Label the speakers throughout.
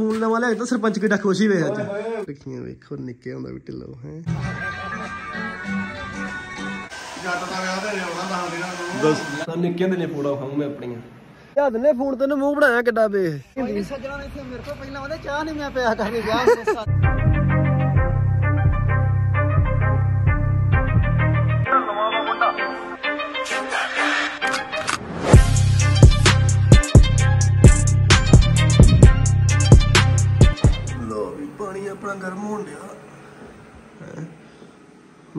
Speaker 1: Phone ਨਵਾਂ ਲਿਆ ਤਾਂ ਸਰਪੰਚ ਕਿੱਡਾ ਖੁਸ਼ ਹੀ ਵੇ ਅੱਜ। ਰੱਖੀਆਂ ਵੇਖੋ ਨਿੱਕੇ ਹੁੰਦਾ ਵੀ ਢਿੱਲੋ ਹੈ।
Speaker 2: ਜੱਟ ਦਾ ਵਿਆਹ ਤੇ ਲਿਆਉਣਾ ਦਸ ਦਿਨਾਂ ਨੂੰ
Speaker 1: ਦੱਸ। ਤਾਂ ਨਿੱਕਿਆਂ ਦੇ ਨੇ ਫੋਟੋ ਖਾਉਂ ਮੈਂ ਆਪਣੀਆਂ। ਯਾਦ ਨੇ ਫੋਨ ਤੈਨੂੰ ਮੂੰਹ ਬਣਾਇਆ ਕਿੱਡਾ ਵੇ।
Speaker 3: ਸੱਜਣਾ ਨੇ ਇੱਥੇ ਮੇਰੇ ਕੋਲ ਪਹਿਲਾਂ ਉਹਦੇ ਚਾਹ ਨਹੀਂ ਮੈਂ ਪਿਆ ਕਰਕੇ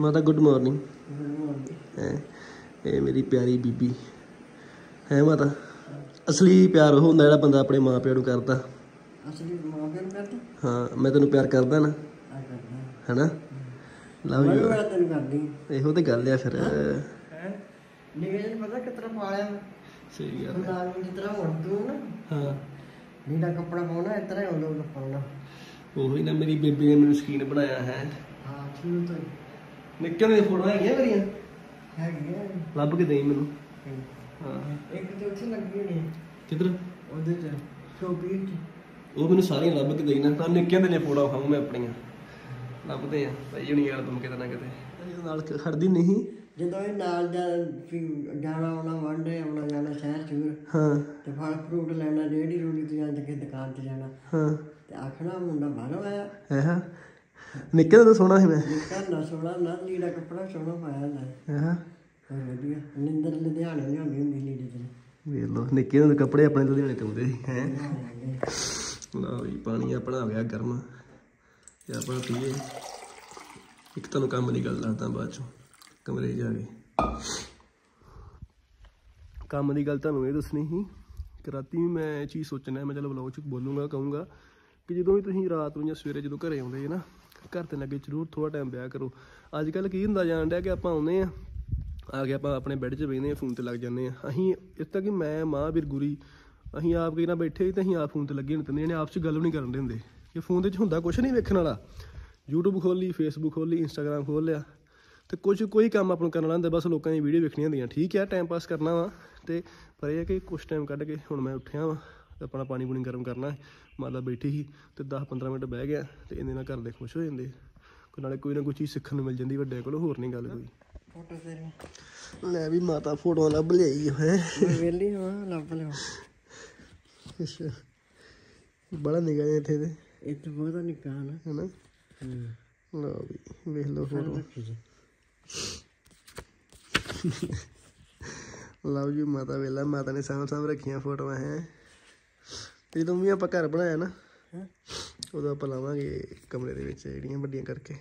Speaker 1: ਮਾਤਾ ਗੁੱਡ ਮਾਰਨਿੰਗ ਹੈ ਇਹ ਮੇਰੀ ਪਿਆਰੀ ਬੀਬੀ। ਹੈ ਮਾਤਾ ਅਸਲੀ ਪਿਆਰ ਉਹ ਹੁੰਦਾ ਜਿਹੜਾ ਬੰਦਾ ਆਪਣੇ ਮਾਂ ਪਿਓ ਨੂੰ ਕਰਦਾ।
Speaker 3: ਅਸਲੀ ਮਾਂ ਪਿਓ ਨੂੰ ਕਰਦਾ?
Speaker 1: ਹਾਂ ਮੈਂ ਤੈਨੂੰ ਪਿਆਰ ਕਰਦਾ ਨਾ। ਹੈਨਾ? ਲਵ ਯੂ
Speaker 3: ਬੜਾ ਤੈਨੂੰ ਕਰਦੀ
Speaker 1: ਇਹੋ ਤੇ ਗੱਲ ਆ ਫਿਰ।
Speaker 3: ਹੈ? ਨਿਵੇਂ ਨੂੰ ਪਤਾ ਕਿਤਨਾ ਪਾਲਿਆ
Speaker 1: ਸਹੀ ਗੱਲ
Speaker 3: ਖੁਦਾ ਨੂੰ ਜਿਤਨਾ ਹੁਣ ਤੂੰ ਨਾ।
Speaker 1: ਹਾਂ।
Speaker 3: ਨੀਲਾ ਕੱਪੜਾ ਪਾਉਣਾ ਇਤਨਾ ਹੀ ਉਹ ਲੋਕ ਪਾਉਣਾ।
Speaker 1: ਉਹੀ ਨਾ ਮੇਰੀ ਬੇਬੀ ਨੇ ਮੈਨੂੰ ਸਕੀਨ ਬਣਾਇਆ ਹੈ।
Speaker 3: ਹਾਂ ਠੀਕ ਤੋਂ
Speaker 1: ਨਿੱਕੇ ਨੇ ਫੋਟੋਆਂ ਹੈਗੀਆਂ ਮੇਰੀਆਂ
Speaker 3: ਹੈਗੀ
Speaker 1: ਲੱਭ ਕੇ ਦੇਈ ਮੈਨੂੰ। ਹਾਂ।
Speaker 3: ਇੱਕ ਤੇ ਉੱਥੇ ਲੱਗੀ ਹੋਣੀ ਹੈ,
Speaker 1: ਕਿੱਧਰ?
Speaker 3: ਉਹਦੇ ਚ ਸ਼ੋਪੀਸ ਚ।
Speaker 1: ਉਹ ਮੈਨੂੰ ਸਾਰੀਆਂ ਲੱਭ ਕੇ ਦੇਈ ਨਾ ਤਾਂ ਨਿੱਕਿਆਂ ਦੇ ਨੇ ਫੋਟੋ ਖਾਉਂ ਮੈਂ ਆਪਣੀਆਂ। ਲੱਭਦੇ ਆ ਭਾਈ ਜਣੀ ਯਾਰ ਤੁਮ ਕਿਤੇ ਨਾ ਕਿਤੇ। ਇਹਦੇ ਨਾਲ ਖੜਦੀ ਨਹੀਂ।
Speaker 3: ਜਦੋਂ ਇਹ ਨਾਲ ਜਾ ਵੀ ਜਾਣਾ ਆਉਣਾ ਵਾਂਡੇ ਆਉਣਾ ਜਾਣਾ ਸ਼ਹਿਰ ਚੂਰ
Speaker 1: ਹਾਂ।
Speaker 3: ਤੇ ਫਲ ਫਰੂਟ ਲੈਣਾ ਰੇੜੀ ਰੂੜੀ ਤੇ ਜਾਂ ਕੇ ਦੁਕਾਨ ਤੇ ਜਾਣਾ।
Speaker 1: ਹਾਂ।
Speaker 3: ਤੇ ਆਖਣਾ ਮੁੰਡਾ ਬਾਹਰੋਂ ਆਇਆ।
Speaker 1: ਹੈ ਹਾਂ। ਨਿੱਕੇ ਦਾ ਤਾਂ ਸੋਹਣਾ ਸੀ ਮੈਂ।
Speaker 3: ਨਿੱਕਾ ਨਾ ਸੋਹਣਾ ਨਾ ਲੀੜਾ ਕੱਪੜਾ ਸੋਹਣਾ ਪਾਇਆ ਹੁੰਦਾ
Speaker 1: ਹੈ।
Speaker 3: ਵਧੀਆ ਨਿੰਦਰ ਲੁਧਿਆਣੇ ਲਿਆਉਂਦੀ ਹੁੰਦੀ ਲੀੜੇ ਤੇ
Speaker 1: ਵੇਖ ਲੋ ਨਿੱਕੇ ਦੇ ਕੱਪੜੇ ਆਪਣੇ ਲੁਧਿਆਣੇ ਤੋਂ ਆਉਂਦੇ ਸੀ ਹੈ। ਲਓ ਜੀ ਪਾਣੀ ਆਪਣਾ ਹੋ ਗਿਆ ਗਰਮ। ਤੇ ਆਪਾਂ ਪੀਏ। ਇੱਕ ਤੁਹਾਨੂੰ ਕੰਮ ਦੀ ਗੱਲ ਦੱਸਦਾ ਬਾਅਦ ਚੋਂ ਕਮਰੇ ਜਾ ਕੇ। ਕੰਮ ਦੀ ਗੱਲ ਤੁਹਾਨੂੰ ਇਹ ਦੱਸਣੀ ਸੀ ਕਿ ਰਾਤੀ ਵੀ ਮੈਂ ਇਹ ਚੀਜ਼ ਸੋਚਣਾ ਮੈਂ ਚਲੋ ਵਲੌਗ 'ਚ ਬੋਲੂੰਗਾ ਕਹੂੰਗਾ ਕਿ ਜਦੋਂ ਵੀ ਤੁਸੀਂ ਰਾਤ ਨੂੰ ਜਾਂ ਸਵੇਰੇ ਜਦੋਂ ਘਰੇ ਆਉਂਦੇ ਜੇ ਨਾ ਘਰ ਤੇ ਲੱਗੇ ਜ਼ਰੂਰ ਥੋੜਾ ਟਾਈਮ ਵਿਆਹ ਕਰੋ। ਅੱਜ ਕੱਲ ਕੀ ਹੁੰਦਾ ਜਾਣ ਡਿਆ ਕਿ ਆਪਾਂ ਆਉਂਦੇ ਆ ਆ ਕੇ ਆਪਾਂ ਆਪਣੇ ਬੈੱਡ 'ਚ ਬਹਿੰਦੇ ਆ ਫੋਨ ਤੇ ਲੱਗ ਜਾਂਦੇ ਆ ਅਸੀਂ ਇਸ ਤੱਕ ਕਿ ਮੈਂ, ਮਾਂ, ਵੀਰ, ਗੁਰੀ, ਅਸੀਂ ਆਪ ਕਈ ਨਾ ਬੈਠੇ ਸੀ ਤੇ ਅਸੀਂ ਆਪ ਫੋਨ ਤੇ ਲੱਗੇ ਹੁੰਦੇ ਨੇ ਆਪਸ 'ਚ ਗੱਲ ਵੀ ਨਹੀਂ ਕਰਨ ਦੇ ਹੁੰਦੇ। ਕਿ ਫੋਨ ਦੇ 'ਚ ਹੁੰਦਾ ਕੁਝ ਨਹੀਂ ਵੇਖਣ ਵਾਲਾ। YouTube ਖੋਲ ਲਈ, Facebook ਖੋਲ ਲਈ, Instagram ਖੋਲ ਲਿਆ। ਤੇ ਕੁਝ ਕੋਈ ਕੰਮ ਆਪਾਂ ਨੂੰ ਕਰਨ ਵਾਲਾ ਹੁੰਦਾ, ਬਸ ਲੋਕਾਂ ਦੀ ਵੀਡੀਓ ਵੇਖਣੀਆਂ ਹੁੰਦੀਆਂ। ਠੀਕ ਹੈ ਟਾਈਮ ਪਾਸ ਕਰਨਾ ਵਾ। ਤੇ ਪਰ ਇਹ ਹੈ ਕਿ ਕੁਝ ਟਾਈਮ ਕੱਢ ਕੇ ਹੁਣ ਮੈਂ ਉੱਠਿਆ ਵਾਂ। ਤੇ ਆਪਣਾ ਪਾਣੀ ਪੂਣੀ ਗਰਮ ਕਰਨਾ। ਮਾਤਾ ਬੈਠੀ ਸੀ ਤੇ 10-15 ਮਿੰਟ ਬਹਿ ਗਿਆ ਤੇ ਇਹਦੇ ਨਾਲ ਘਰ ਦੇ ਖੁਸ਼ ਹੋ ਜਾਂਦੇ। ਕੋਈ ਨਾਲੇ ਕੋਈ ਨਾ ਕੋਈ ਚੀਜ਼ ਸਿੱਖਣ ਨੂੰ ਮਿਲ ਜਾਂਦੀ ਵੱਡੇ ਕੋਲ ਹੋਰ ਨਹੀਂ ਗੱਲ ਕੋਈ।
Speaker 3: ਫੋਟੋ ਤੇਰੀ
Speaker 1: ਲੈ ਵੀ ਮਾਤਾ ਫੋਟੋਆਂ ਲੱਭ ਲਿਆਈ ਹੈ
Speaker 3: ਵੇਲੀ ਹਾਂ ਲੱਭ ਲਿਆ।
Speaker 1: ਅੱਛਾ। ਬੜਾ ਨਿਗਾ ਜਿਹਾ ਇੱਥੇ ਤੇ।
Speaker 3: ਤਾਂ ਬਹੁਤਾ ਨਿੱਕਾ ਨਾ।
Speaker 1: ਹੈਨਾ? ਲਓ ਵੀ ਵੇਖ ਲਓ ਫੋਟੋ। ਲਓ ਜੀ ਮਾਤਾ ਵੇਲਾ ਮਾਤਾ ਨੇ ਸਾਂਭ ਸਾਂਭ ਰੱਖੀਆਂ ਫੋਟੋਆਂ ਹੈ। ਜਦੋਂ ਵੀ ਆਪਾਂ ਘਰ ਬਣਾਇਆ ਨਾ? ਉਦੋਂ ਆਪਾਂ ਲਾਵਾਂਗੇ ਕਮਰੇ ਦੇ ਵਿੱਚ ਜਿਹੜੀਆਂ ਵੱਡੀਆਂ ਕਰਕੇ।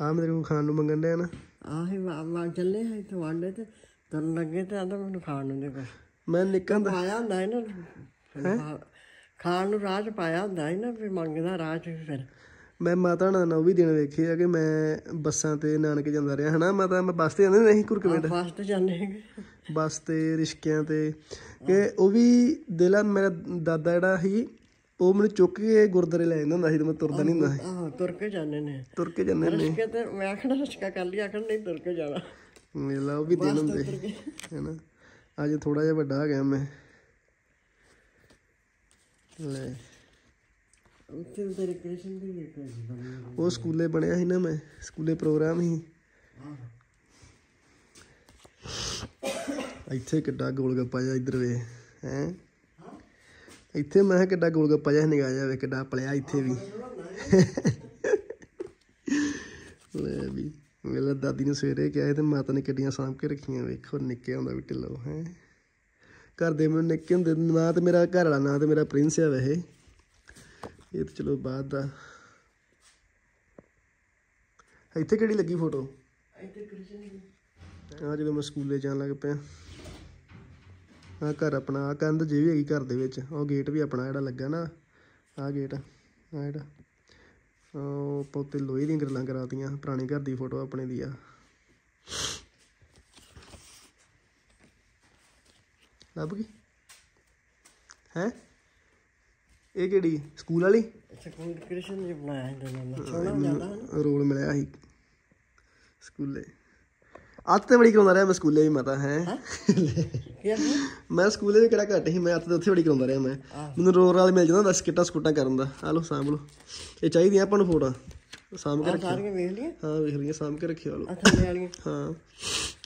Speaker 1: ਆ ਮੇਰੇ ਕੋਲ ਖਾਣ ਨੂੰ ਮੰਗਣ ਡਿਆ ਨਾ।
Speaker 3: ਆਹੇ ਵਾ ਚੱਲੇ ਹੈ ਇੱਥੇ ਵਾਂਡੇ ਤੇ ਤਰਨ ਲੱਗੇ ਤੇ ਆਂਦਾ ਮੈਨੂੰ ਖਾਣ ਨੂੰ ਦੇ
Speaker 1: ਮੈਂ ਨਿੱਕਾ ਹੁੰਦਾ।
Speaker 3: ਪਾਇਆ ਹੁੰਦਾ ਹੈ? ਨਾ ਖਾਣ ਨੂੰ ਚ ਪਾਇਆ ਹੁੰਦਾ ਹੈ ਨਾ ਵੀ ਮੰਗਦਾ ਵੀ ਫਿਰ।
Speaker 1: ਮੈਂ ਮਾਤਾ ਨਾਲ ਨਾ ਉਹ ਵੀ ਦਿਨ ਵੇਖੇ ਆ ਕਿ ਮੈਂ ਬੱਸਾਂ ਤੇ ਨਾਨਕੇ ਜਾਂਦਾ ਰਿਹਾ ਹਨਾ? ਮਾਤਾ ਮੈਂ ਬੱਸ ਤੇ ਜਾਂਦੇ ਨਹੀਂ ਕੁਰਕਮੇਟ
Speaker 3: ਫਸਟ ਜਾਂਦੇ ਹੈਗੇ।
Speaker 1: ਬੱਸ ਤੇ ਰਿਸ਼ਕਿਆਂ ਤੇ। ਕਿ ਉਹ ਵੀ ਦਿਲਾ ਮੇਰਾ ਦਾਦਾ ਜਿਹੜਾ ਸੀ ਉਹ ਮੈਨੂੰ ਚੁੱਕ ਕੇ ਗੁਰਦਾਰੇ ਲੈ ਜਾਂਦਾ ਹੁੰਦਾ ਸੀ ਤੇ ਮੈਂ ਤੁਰਦਾ ਨਹੀਂ ਹੁੰਦਾ ਸੀ।
Speaker 3: ਆਹੋ ਤੁਰ ਕੇ ਜਾਂਦੇ ਨੇ।
Speaker 1: ਤੁਰ ਕੇ ਜਾਂਦੇ ਨੇ।
Speaker 3: ਰਸਕੇ ਤੇ ਮੈਂ ਆਖਣਾ ਰਸਕਾ ਕਰ ਲਿਆ ਆਖਣ ਨਹੀਂ ਤੁਰ ਕੇ ਜਾਣਾ।
Speaker 1: ਮੇਲਾ ਉਹ ਵੀ ਦਿਨ ਹੁੰਦੇ ਹੈਨਾ ਅੱਜ ਥੋੜਾ ਜਿਹਾ ਵੱਡਾ ਹੋ ਗਿਆ ਮੈਂ। ਲੈ।
Speaker 3: ਉੱਥੇ ਵੀ ਤੇਰੇ ਕ੍ਰਿਸ਼ਨ ਦੀ ਇੱਕ ਬਣੀ
Speaker 1: ਉਹ ਸਕੂਲੇ ਬਣਿਆ ਸੀ ਨਾ ਮੈਂ ਸਕੂਲੇ ਪ੍ਰੋਗਰਾਮ ਸੀ। ਇੱਥੇ ਕਿੱਡਾ ਗੋਲ ਗੱਪਾ ਜਿਹਾ ਇੱਧਰ ਵੇ ਹੈ? ਇੱਥੇ ਮੈਂ ਕਿੱਡਾ ਗੋਲ ਗੱਪਾ ਜਿਹਾ ਨਿਗਾਹ ਜਾਵੇ ਕਿੱਡਾ ਪਲਿਆ ਇੱਥੇ ਵੀ। ਲੈ ਵੀ ਮੇਰਾ ਦਾਦੀ ਨੇ ਸਵੇਰੇ ਕਿਹਾ ਤੇ ਮਾਤਾ ਨੇ ਕਿੱਡੀਆਂ ਸਾਂਭ ਕੇ ਰੱਖੀਆਂ ਵੇਖੋ ਨਿੱਕੇ ਹੁੰਦਾ ਵੀ ਢਿੱਲੋ ਹੈ? ਘਰ ਦੇ ਮੈਨੂੰ ਨਿੱਕੇ ਹੁੰਦੇ ਨਾ ਤੇ ਮੇਰਾ ਘਰ ਵਾਲਾ ਨਾ ਤੇ ਮੇਰਾ ਪ੍ਰਿੰਸ ਆ ਵੈਸੇ। ਇਹ ਤਾਂ ਚਲੋ ਬਾਅਦ ਦਾ। ਇੱਥੇ ਕਿਹੜੀ ਲੱਗੀ ਫੋਟੋ?
Speaker 3: ਇੱਥੇ ਕ੍ਰਿਸ਼ਨ ਦੀ
Speaker 1: ਆ ਜਦੋਂ ਮੈਂ ਸਕੂਲੇ ਜਾਣ ਲੱਗ ਪਿਆ। ਆ ਘਰ ਆਪਣਾ ਆ ਕੰਧ ਜੇ ਵੀ ਹੈਗੀ ਘਰ ਦੇ ਵਿੱਚ ਉਹ ਗੇਟ ਵੀ ਆਪਣਾ ਜਿਹੜਾ ਲੱਗਾ ਨਾ ਆ ਗੇਟ ਆ ਜਿਹੜਾ ਉਹ ਪੋਤੇ ਲੋਹੇ ਦੀਆਂ ਗੱਲਾਂ ਕਰਾਤੀਆਂ ਪੁਰਾਣੇ ਘਰ ਦੀ ਫੋਟੋ ਆਪਣੇ ਦੀ ਆ। ਲੱਭ ਗਈ? ਹੈ? ਇਹ ਕਿਹੜੀ ਸਕੂਲ ਵਾਲੀ?
Speaker 3: ਸਕੂਲ ਕ੍ਰਿਸ਼ਨ ਜੀ ਬਣਾਇਆ ਦੋਨਾਂ ਨੇ।
Speaker 1: ਰੋਲ ਮਿਲਿਆ ਸੀ। ਸਕੂਲੇ। ਅੱਤ ਤੇ ਬੜੀ ਕਰਾਉਂਦਾ ਰਿਹਾ ਮੈਂ ਸਕੂਲੇ ਵੀ ਮਾਤਾ ਹੈ। ਮੈਂ ਸਕੂਲੇ ਵੀ ਕਿਹੜਾ ਘੱਟ ਸੀ ਮੈਂ ਅੱਤ ਤੇ ਉੱਥੇ ਬੜੀ ਕਰਾਉਂਦਾ ਰਿਹਾ ਮੈਂ। ਮੈਨੂੰ ਰੋਰ ਵਾਲੇ ਮਿਲ ਜਾਂਦਾ ਬਸ ਕਿੱਟਾ ਸਕੂਟਾ ਕਰਨ ਦਾ। ਆ ਲਓ ਸਾਂਭ ਲਓ। ਇਹ ਚਾਹੀਦੀਆਂ ਆਪਾਂ ਨੂੰ ਫੋਟੋ ਸਾਂਭ ਕੇ ਰੱਖਿਓ
Speaker 3: ਸਾਰੀਆਂ ਵੇਖ ਲਈਆਂ?
Speaker 1: ਹਾਂ ਵੇਖ ਲਈਆਂ ਸਾਂਭ ਕੇ ਰੱਖਿਓ ਆ
Speaker 3: ਥੱਲੇ ਵਾਲੀਆਂ।
Speaker 1: ਹਾਂ।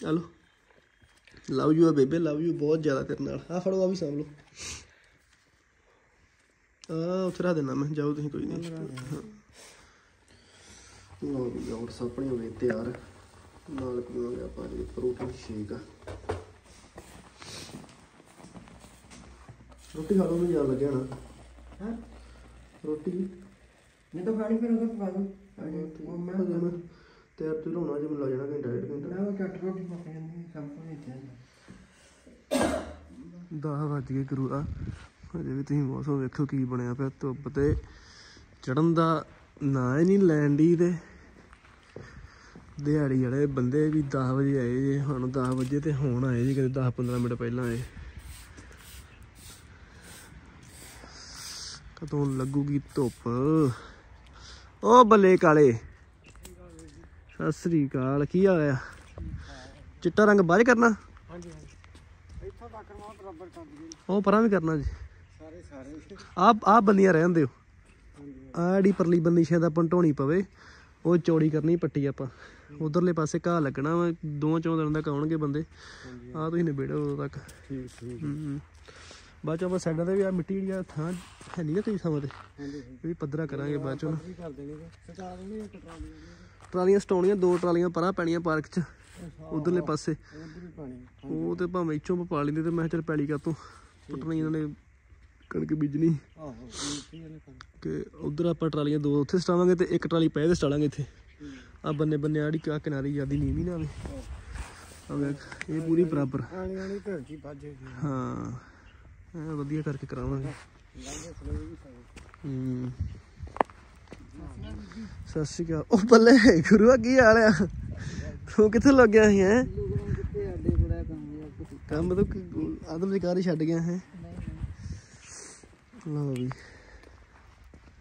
Speaker 1: ਆ ਲਓ। ਲਵ ਯੂ ਆ ਬੇਬੇ ਲਵ ਯੂ ਬਹੁਤ ਜ਼ਿਆਦਾ ਤੇਰੇ ਨਾਲ। ਆ ਫੜੋ ਆ ਵੀ ਸਾਂਭ ਲਓ। ਆ ਉੱਥੇ ਰੱਖ ਦੇਣਾ ਮੈਂ। ਜਾਓ ਤੁਸੀਂ ਕੋਈ ਨਹੀਂ। ਲਓ ਵੀ ਹੋਰ ਸਾਪਣੀ ਹੋ ਗਈ ਤਿਆਰ। ਨਾਲ ਪੀਵਾਂਗੇ ਆਪਾਂ ਜੀ ਪ੍ਰੋਟੀਨ ਸ਼ੇਕ ਆ। ਰੋਟੀ ਖਾ ਲਓ ਮੈਨੂੰ ਯਾਦ ਲੱਗਿਆ ਨਾ।
Speaker 3: ਹਾਂ?
Speaker 1: ਰੋਟੀ?
Speaker 3: ਨਹੀਂ ਤਾਂ ਖਾਣੀ ਫਿਰ ਉਹਦਾ ਦੋ
Speaker 1: ਉਹ ਮੈਂ ਹਜੇ ਮੈਂ ਤਿਆਰ ਤੇ ਹੋਣਾ ਜੇ ਮੈਨੂੰ ਲੱਗ ਜਾਣਾ ਘੰਟਾ ਡੇਢ ਘੰਟਾ।
Speaker 3: ਨਾ ਚੱਟ ਰੋਟੀ ਪੱਕ ਜਾਂਦੀ ਕੰਮ ਤੋਂ ਨਹੀਂ ਜਾਂਦਾ।
Speaker 1: 10 ਵੱਜ ਗਏ ਗੁਰੂ ਆ ਹਜੇ ਵੀ ਤੁਸੀਂ ਮੌਸਮ ਵੇਖੋ ਕੀ ਬਣਿਆ ਪਿਆ ਧੁੱਪ ਤੇ। ਚੜਨ ਦਾ ਨਾਂ ਹੀ ਨਹੀਂ ਲੈਣ ਦੀ ਤੇ। ਦਿਹਾੜੀ ਵਾਲੇ ਬੰਦੇ ਵੀ 10 ਵਜੇ ਆਏ ਜੇ ਹੁਣ 10 ਵਜੇ ਤੇ ਹੁਣ ਆਏ ਜੀ ਕਦੇ 10 15 ਮਿੰਟ ਪਹਿਲਾਂ ਆਏ। ਕਦੋਂ ਲੱਗੂਗੀ ਧੁੱਪ? ਓ ਬੱਲੇ ਕਾਲੇ। ਸਤਿ ਸ੍ਰੀ ਅਕਾਲ ਕੀ ਹਾਲ ਆ? ਚਿੱਟਾ ਰੰਗ 'ਚ ਕਰਨਾ?
Speaker 3: ਇੱਥੋਂ ਤੱਕ ਮੈਂ ਬਰਾਬਰ ਕਰ ਦਈਏ
Speaker 1: ਉਹ ਪਰਾਂ ਵੀ ਕਰਨਾ ਜੀ।
Speaker 3: ਸਾਰੇ ਸਾਰੇ।
Speaker 1: ਆ ਆ ਬੰਦੀਆਂ ਰਹਿਣ ਦਿਓ। ਆ ਜਿਹੜੀ ਪਰਲੀ ਬੰਦੀ ਸ਼ਾਇਦ ਆਪਾਂ ਢੋਣੀ ਪਵੇ। ਉਹ ਚੌੜੀ ਕਰਨੀ ਪੱਟੀ ਆਪਾਂ। ਉਧਰਲੇ ਪਾਸੇ ਘਾਹ ਲੱਗਣਾ ਵਾ ਦੋ ਚੌਂ ਦਿਨ ਤੱਕ ਆਉਣਗੇ ਬੰਦੇ। ਆ ਤੁਸੀਂ ਨਿਬੇੜੋ ਉਦੋਂ ਤੱਕ।
Speaker 3: ਠੀਕ ਠੀਕ।
Speaker 1: ਹੂੰ ਬਾਅਦ ਚ ਆਪਾਂ ਸਾਈਡਾਂ ਤੇ ਵੀ ਆ ਮਿੱਟੀ ਜਿਹੜੀ ਆ ਥਾਂ ਹੈ ਨਹੀਂ ਨਾ ਕਈ ਥਾਵਾਂ ਤੇ? ਵੀ ਪੱਧਰਾ ਕਰਾਂਗੇ ਬਾਅਦ ਚ ਟਰਾਲੀਆਂ ਸਟਾਉਣੀਆਂ ਦੋ ਟਰਾਲੀਆਂ ਪਰਾਂ ਪੈਣੀਆਂ ਪਾਰਕ ਚ ਉਧਰਲੇ ਪਾਸੇ। ਉਹ ਤੇ ਭਾਵੇਂ ਇੱਥੋਂ ਪਾ ਲੈਂਦੇ ਤੇ ਮੈਂ ਚੱਲ ਪੈਲੀ ਕਾ ਤੋਂ ਪੁੱਟਣੀ ਇਹਨਾਂ ਨੇ ਕਣਕ ਬੀਜਣੀ।
Speaker 3: ਆਹੋ ਕੀ
Speaker 1: ਉਧਰ ਆਪਾਂ ਟਰਾਲੀਆਂ ਦੋ ਉੱਥੇ ਸਟਾਵਾਂਗੇ ਤੇ ਇੱਕ ਟਰਾਲੀ ਪੈ ਤੇ ਸਟਾਲਾਂਗੇ ਇੱਥੇ। ਆ ਬੰਨੇ ਬੰਨੇ ਆੜੀ ਕਾ ਕਿਨਾਰੀ ਜਿਆਦੀ ਨੀਵੀਂ ਨਾ ਆਵੇ। ਆ ਵੇਖ ਇਹ ਪੂਰੀ ਬਰਾਬਰ। ਹਾਂ ਐ ਵਧੀਆ ਕਰਕੇ ਕਰਾਵਾਂਗੇ। ਹੂੰ। ਸਤਿ ਸ਼੍ਰੀ ਅਕਾਲ। ਉਹ ਬੱਲੇ ਗੁਰੂਆ ਕੀ ਹਾਲ ਆ ਤੂੰ ਕਿੱਥੇ ਲੱਗ ਗਿਆ ਸੀ ਹੈ?
Speaker 3: ਕੰਮ
Speaker 1: ਤਾਂ ਆਦਮ ਦੀ ਕਾਰ ਹੀ ਛੱਡ ਗਿਆ ਹੈ? ਲਓ ਵੀ।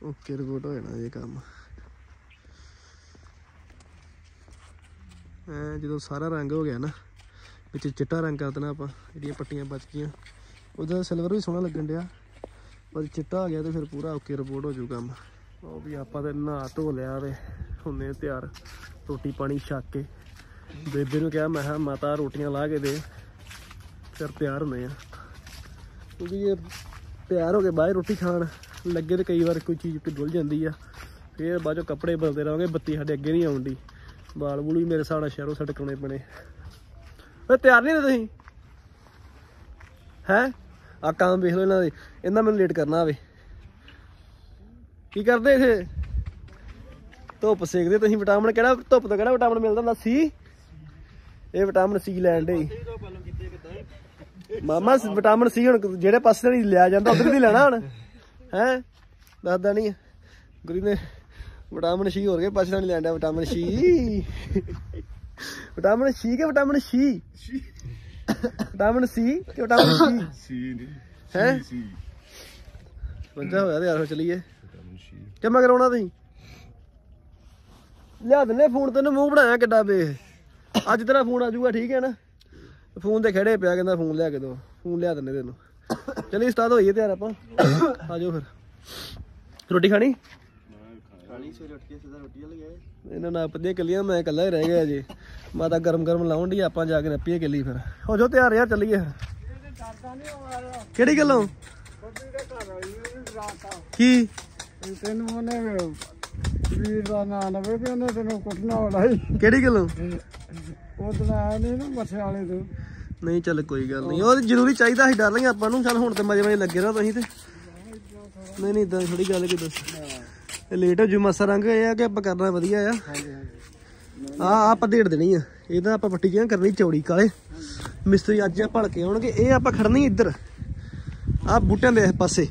Speaker 1: ਓਕੇ ਰਿਪੋਰਟ ਹੋ ਜਾਣਾ ਇਹ ਕੰਮ। ਐ ਜਦੋਂ ਸਾਰਾ ਰੰਗ ਹੋ ਗਿਆ ਨਾ, ਵਿੱਚ ਚਿੱਟਾ ਰੰਗ ਕਰ ਦੇਣਾ ਆਪਾਂ, ਜਿਹੜੀਆਂ ਪੱਟੀਆਂ ਬਚ ਗਈਆਂ। ਉਹਦਾ ਸਿਲਵਰ ਵੀ ਸੋਹਣਾ ਲੱਗਣ ਡਿਆ। ਪਰ ਚਿੱਟਾ ਆ ਗਿਆ ਤੇ ਫਿਰ ਪੂਰਾ ਓਕੇ ਰਿਪੋਰਟ ਹੋ ਜੂ ਕੰਮ। ਉਹ ਵੀ ਆਪਾਂ ਤੇ ਨਹਾ ਧੋ ਲਿਆ ਤੇ ਹੁੰਨੇ ਤਿਆਰ। ਰੋਟੀ ਪਾਣੀ ਛੱਕ ਕੇ। ਬੇਬੇ ਨੂੰ ਕਿਹਾ, ਮੈਂ ਕਿਹਾ, ਮਾਤਾ ਰੋਟੀਆਂ ਲਾ ਕੇ ਦੇ। ਫਿਰ ਤਿਆਰ ਹੁੰਦੇ ਆ। ਕਿਉਂਕਿ ਇਹ ਤਿਆਰ ਹੋ ਕੇ ਬਾਹਰ ਰੋਟੀ ਖਾਣ ਲੱਗੇ ਤੇ ਕਈ ਵਾਰ ਕੋਈ ਚੀਜ਼ ਡੁੱਲ ਜਾਂਦੀ ਆ। ਫਿਰ ਬਾਅਦ ਚੋਂ ਕੱਪੜੇ ਬਦਲਦੇ ਰਹਾਂਗੇ, ਬੱਤੀ ਸਾਡੇ ਅੱਗੇ ਨਹੀਂ ਆਉਂਦੀ ਵਾਲ ਵੂਲ ਵੀ ਮੇਰੇ ਹਿਸਾਬ ਸ਼ਹਿਰੋਂ ਸਾਡੇ ਕਰਾਉਣੇ ਪੈਣੇ। ਓਏ, ਤਿਆਰ ਨਹੀਂ ਤੁਸੀਂ? ਹੈ? ਆ ਕੰਮ ਵੇਖ ਲਓ ਇਹਨਾਂ ਦੇ। ਇਹਨਾਂ ਮੈਨੂੰ ਲੇਟ ਕਰਨਾ ਆਵੇ। ਕੀ ਕਰਦੇ ਇਥੇ ਧੁੱਪ ਸੇਕਦੇ ਤੁਸੀਂ ਵਿਟਾਮਿਨ ਕਿਹੜਾ, ਧੁੱਪ ਤੋਂ ਕਿਹੜਾ ਵਿਟਾਮਿਨ ਮਿਲਦਾ ਹੁੰਦਾ ਸੀ? ਇਹ ਵਿਟਾਮਿਨ ਸੀ ਲੈਣ ਦੇ ਮਾਮਾ ਸ- ਵਿਟਾਮਿਨ ਸੀ ਹੁਣ ਜਿਹੜੇ ਪਾਸੇ ਨਹੀਂ ਲਿਆ ਜਾਂਦਾ ਉਧਰ ਦੀ ਲੈਣਾ ਹੁਣ। ਹੈ? ਦੱਸਦਾ ਨਹੀਂ ਗੁਰੀ ਨੇ ਵਿਟਾਮਿਨ ਸੀ ਹੋਰ ਕੇ ਪਾਸੇ ਨਹੀਂ ਲੈਂਦਾ ਵਿਟਾਮਿਨ ਸੀ। ਵਿਟਾਮਿਨ ਸੀ ਕਿ ਵਿਟਾਮਿਨ ਸੀ? ਵਿਟਾਮਿਨ ਸੀ ਕਿ ਵਿਟਾਮਿਨ ਸੀ?
Speaker 2: ਸੀ ਨਹੀਂ
Speaker 1: ਹੈ?
Speaker 2: ਸੀ।
Speaker 1: ਬੰਦਾ ਹੋਇਆ ਤੇ ਆਹੋ ਚਲੀਏ। ਕਿੰਮਾ ਕਰਾਉਣਾ ਤੁਸੀਂ? ਲਿਆ ਦਿੰਨੇ ਫੋਨ ਤੈਨੂੰ ਮੂੰਹ ਬਣਾਇਆ ਕਿੱਡਾ ਵੇ। ਅੱਜ ਤੇਰਾ ਫੋਨ ਆ ਜਾਊਗਾ ਠੀਕ ਹੈ ਨਾ? ਫੋਨ ਤੇ ਖੜੇ ਪਿਆ ਕਹਿੰਦਾ ਫੋਨ ਲਿਆ ਕੇ ਦੋ ਫੋਨ ਲਿਆ ਦਿੰਨੇ ਤੈਨੂੰ। ਚਲੀ ਸਟਾਰਟ ਹੋਈਏ ਤਿਆਰ ਆਪਾਂ। ਆ ਜਾਓ ਫਿਰ। ਰੋਟੀ ਖਾਣੀ?
Speaker 2: ਖਾਣੀ ਸਵੇਰੇ ਉੱਠ ਕੇ ਸਿੱਧਾ ਰੋਟੀ ਵਾਲੇ ਗਏ
Speaker 1: ਇਹਨਾਂ ਨਾਲ ਪੱਦੀਆਂ ਕੱਲੀਆਂ ਮੈਂ ਇਕੱਲਾ ਹੀ ਰਹਿ ਗਿਆ ਅਜੇ ਮਾਤਾ ਗਰਮ ਗਰਮ ਲਾਉਣ ਦੀ ਆਪਾਂ ਜਾ ਕੇ ਨੱਪੀਏ ਕੱਲੀ ਫਿਰ। ਹੋ ਜਾਓ ਤਿਆਰ ਯਾਰ ਚੱਲੀਏ ਕਿਹੜੀ ਗੱਲੋਂ? ਕੀ?
Speaker 3: ਤੈਨੂੰ ਉਹਨੇ ਵੀਰ ਦਾ ਨਾਂ ਲਵੇ ਵੀ ਉਹਨੇ ਤੈਨੂੰ ਕੁੱਟਣਾ ਹੋਣਾ ਹੀ
Speaker 1: ਕਿਹੜੀ ਗੱਲੋਂ?
Speaker 3: ਉਹ ਆਇਆ ਨਹੀਂ ਨਾ ਮੱਥੇ ਤੋਂ।
Speaker 1: ਨਹੀਂ, ਚੱਲ ਕੋਈ ਗੱਲ ਨਹੀਂ। ਉਹ ਜ਼ਰੂਰੀ ਚਾਹੀਦਾ ਸੀ, ਡਰ ਆਪਾਂ ਨੂੰ। ਚੱਲ ਹੁਣ ਤੇ ਮਜੇ ਮਜੇ ਲੱਗੇ ਰਹੋ ਤੁਸੀਂ ਤੇ। ਨਹੀਂ ਨਹੀਂ ਇਦਾਂ ਥੋੜੀ ਗੱਲ ਕਿ ਦੱਸ। ਇਹ ਲੇਟ ਹੋ ਜੂ, ਮਾਸਾ ਰੰਗ ਇਹ ਆ ਕਿ ਆਪਾਂ ਕਰਨਾ ਵਧੀਆ ਆ?
Speaker 3: ਹਾਂਜੀ ਹਾਂਜੀ
Speaker 1: ਆ ਆਪਾਂ ਢੇੜ ਦੇਣੀ ਆ। ਇਹਦਾ ਆਪਾਂ ਪੱਟੀ ਕਿਹਾਂ ਕਰਨੀ ਚੌੜੀ ਕਾਲੇ। ਮਿਸਤਰੀ ਅੱਜ ਆ ਭਲਕੇ ਆਉਣਗੇ। ਇਹ ਆਪਾਂ ਖੜਨੀ ਇੱਧਰ। ਆ ਬੂਟਿਆਂ ਦੇ ਪਾਸੇ।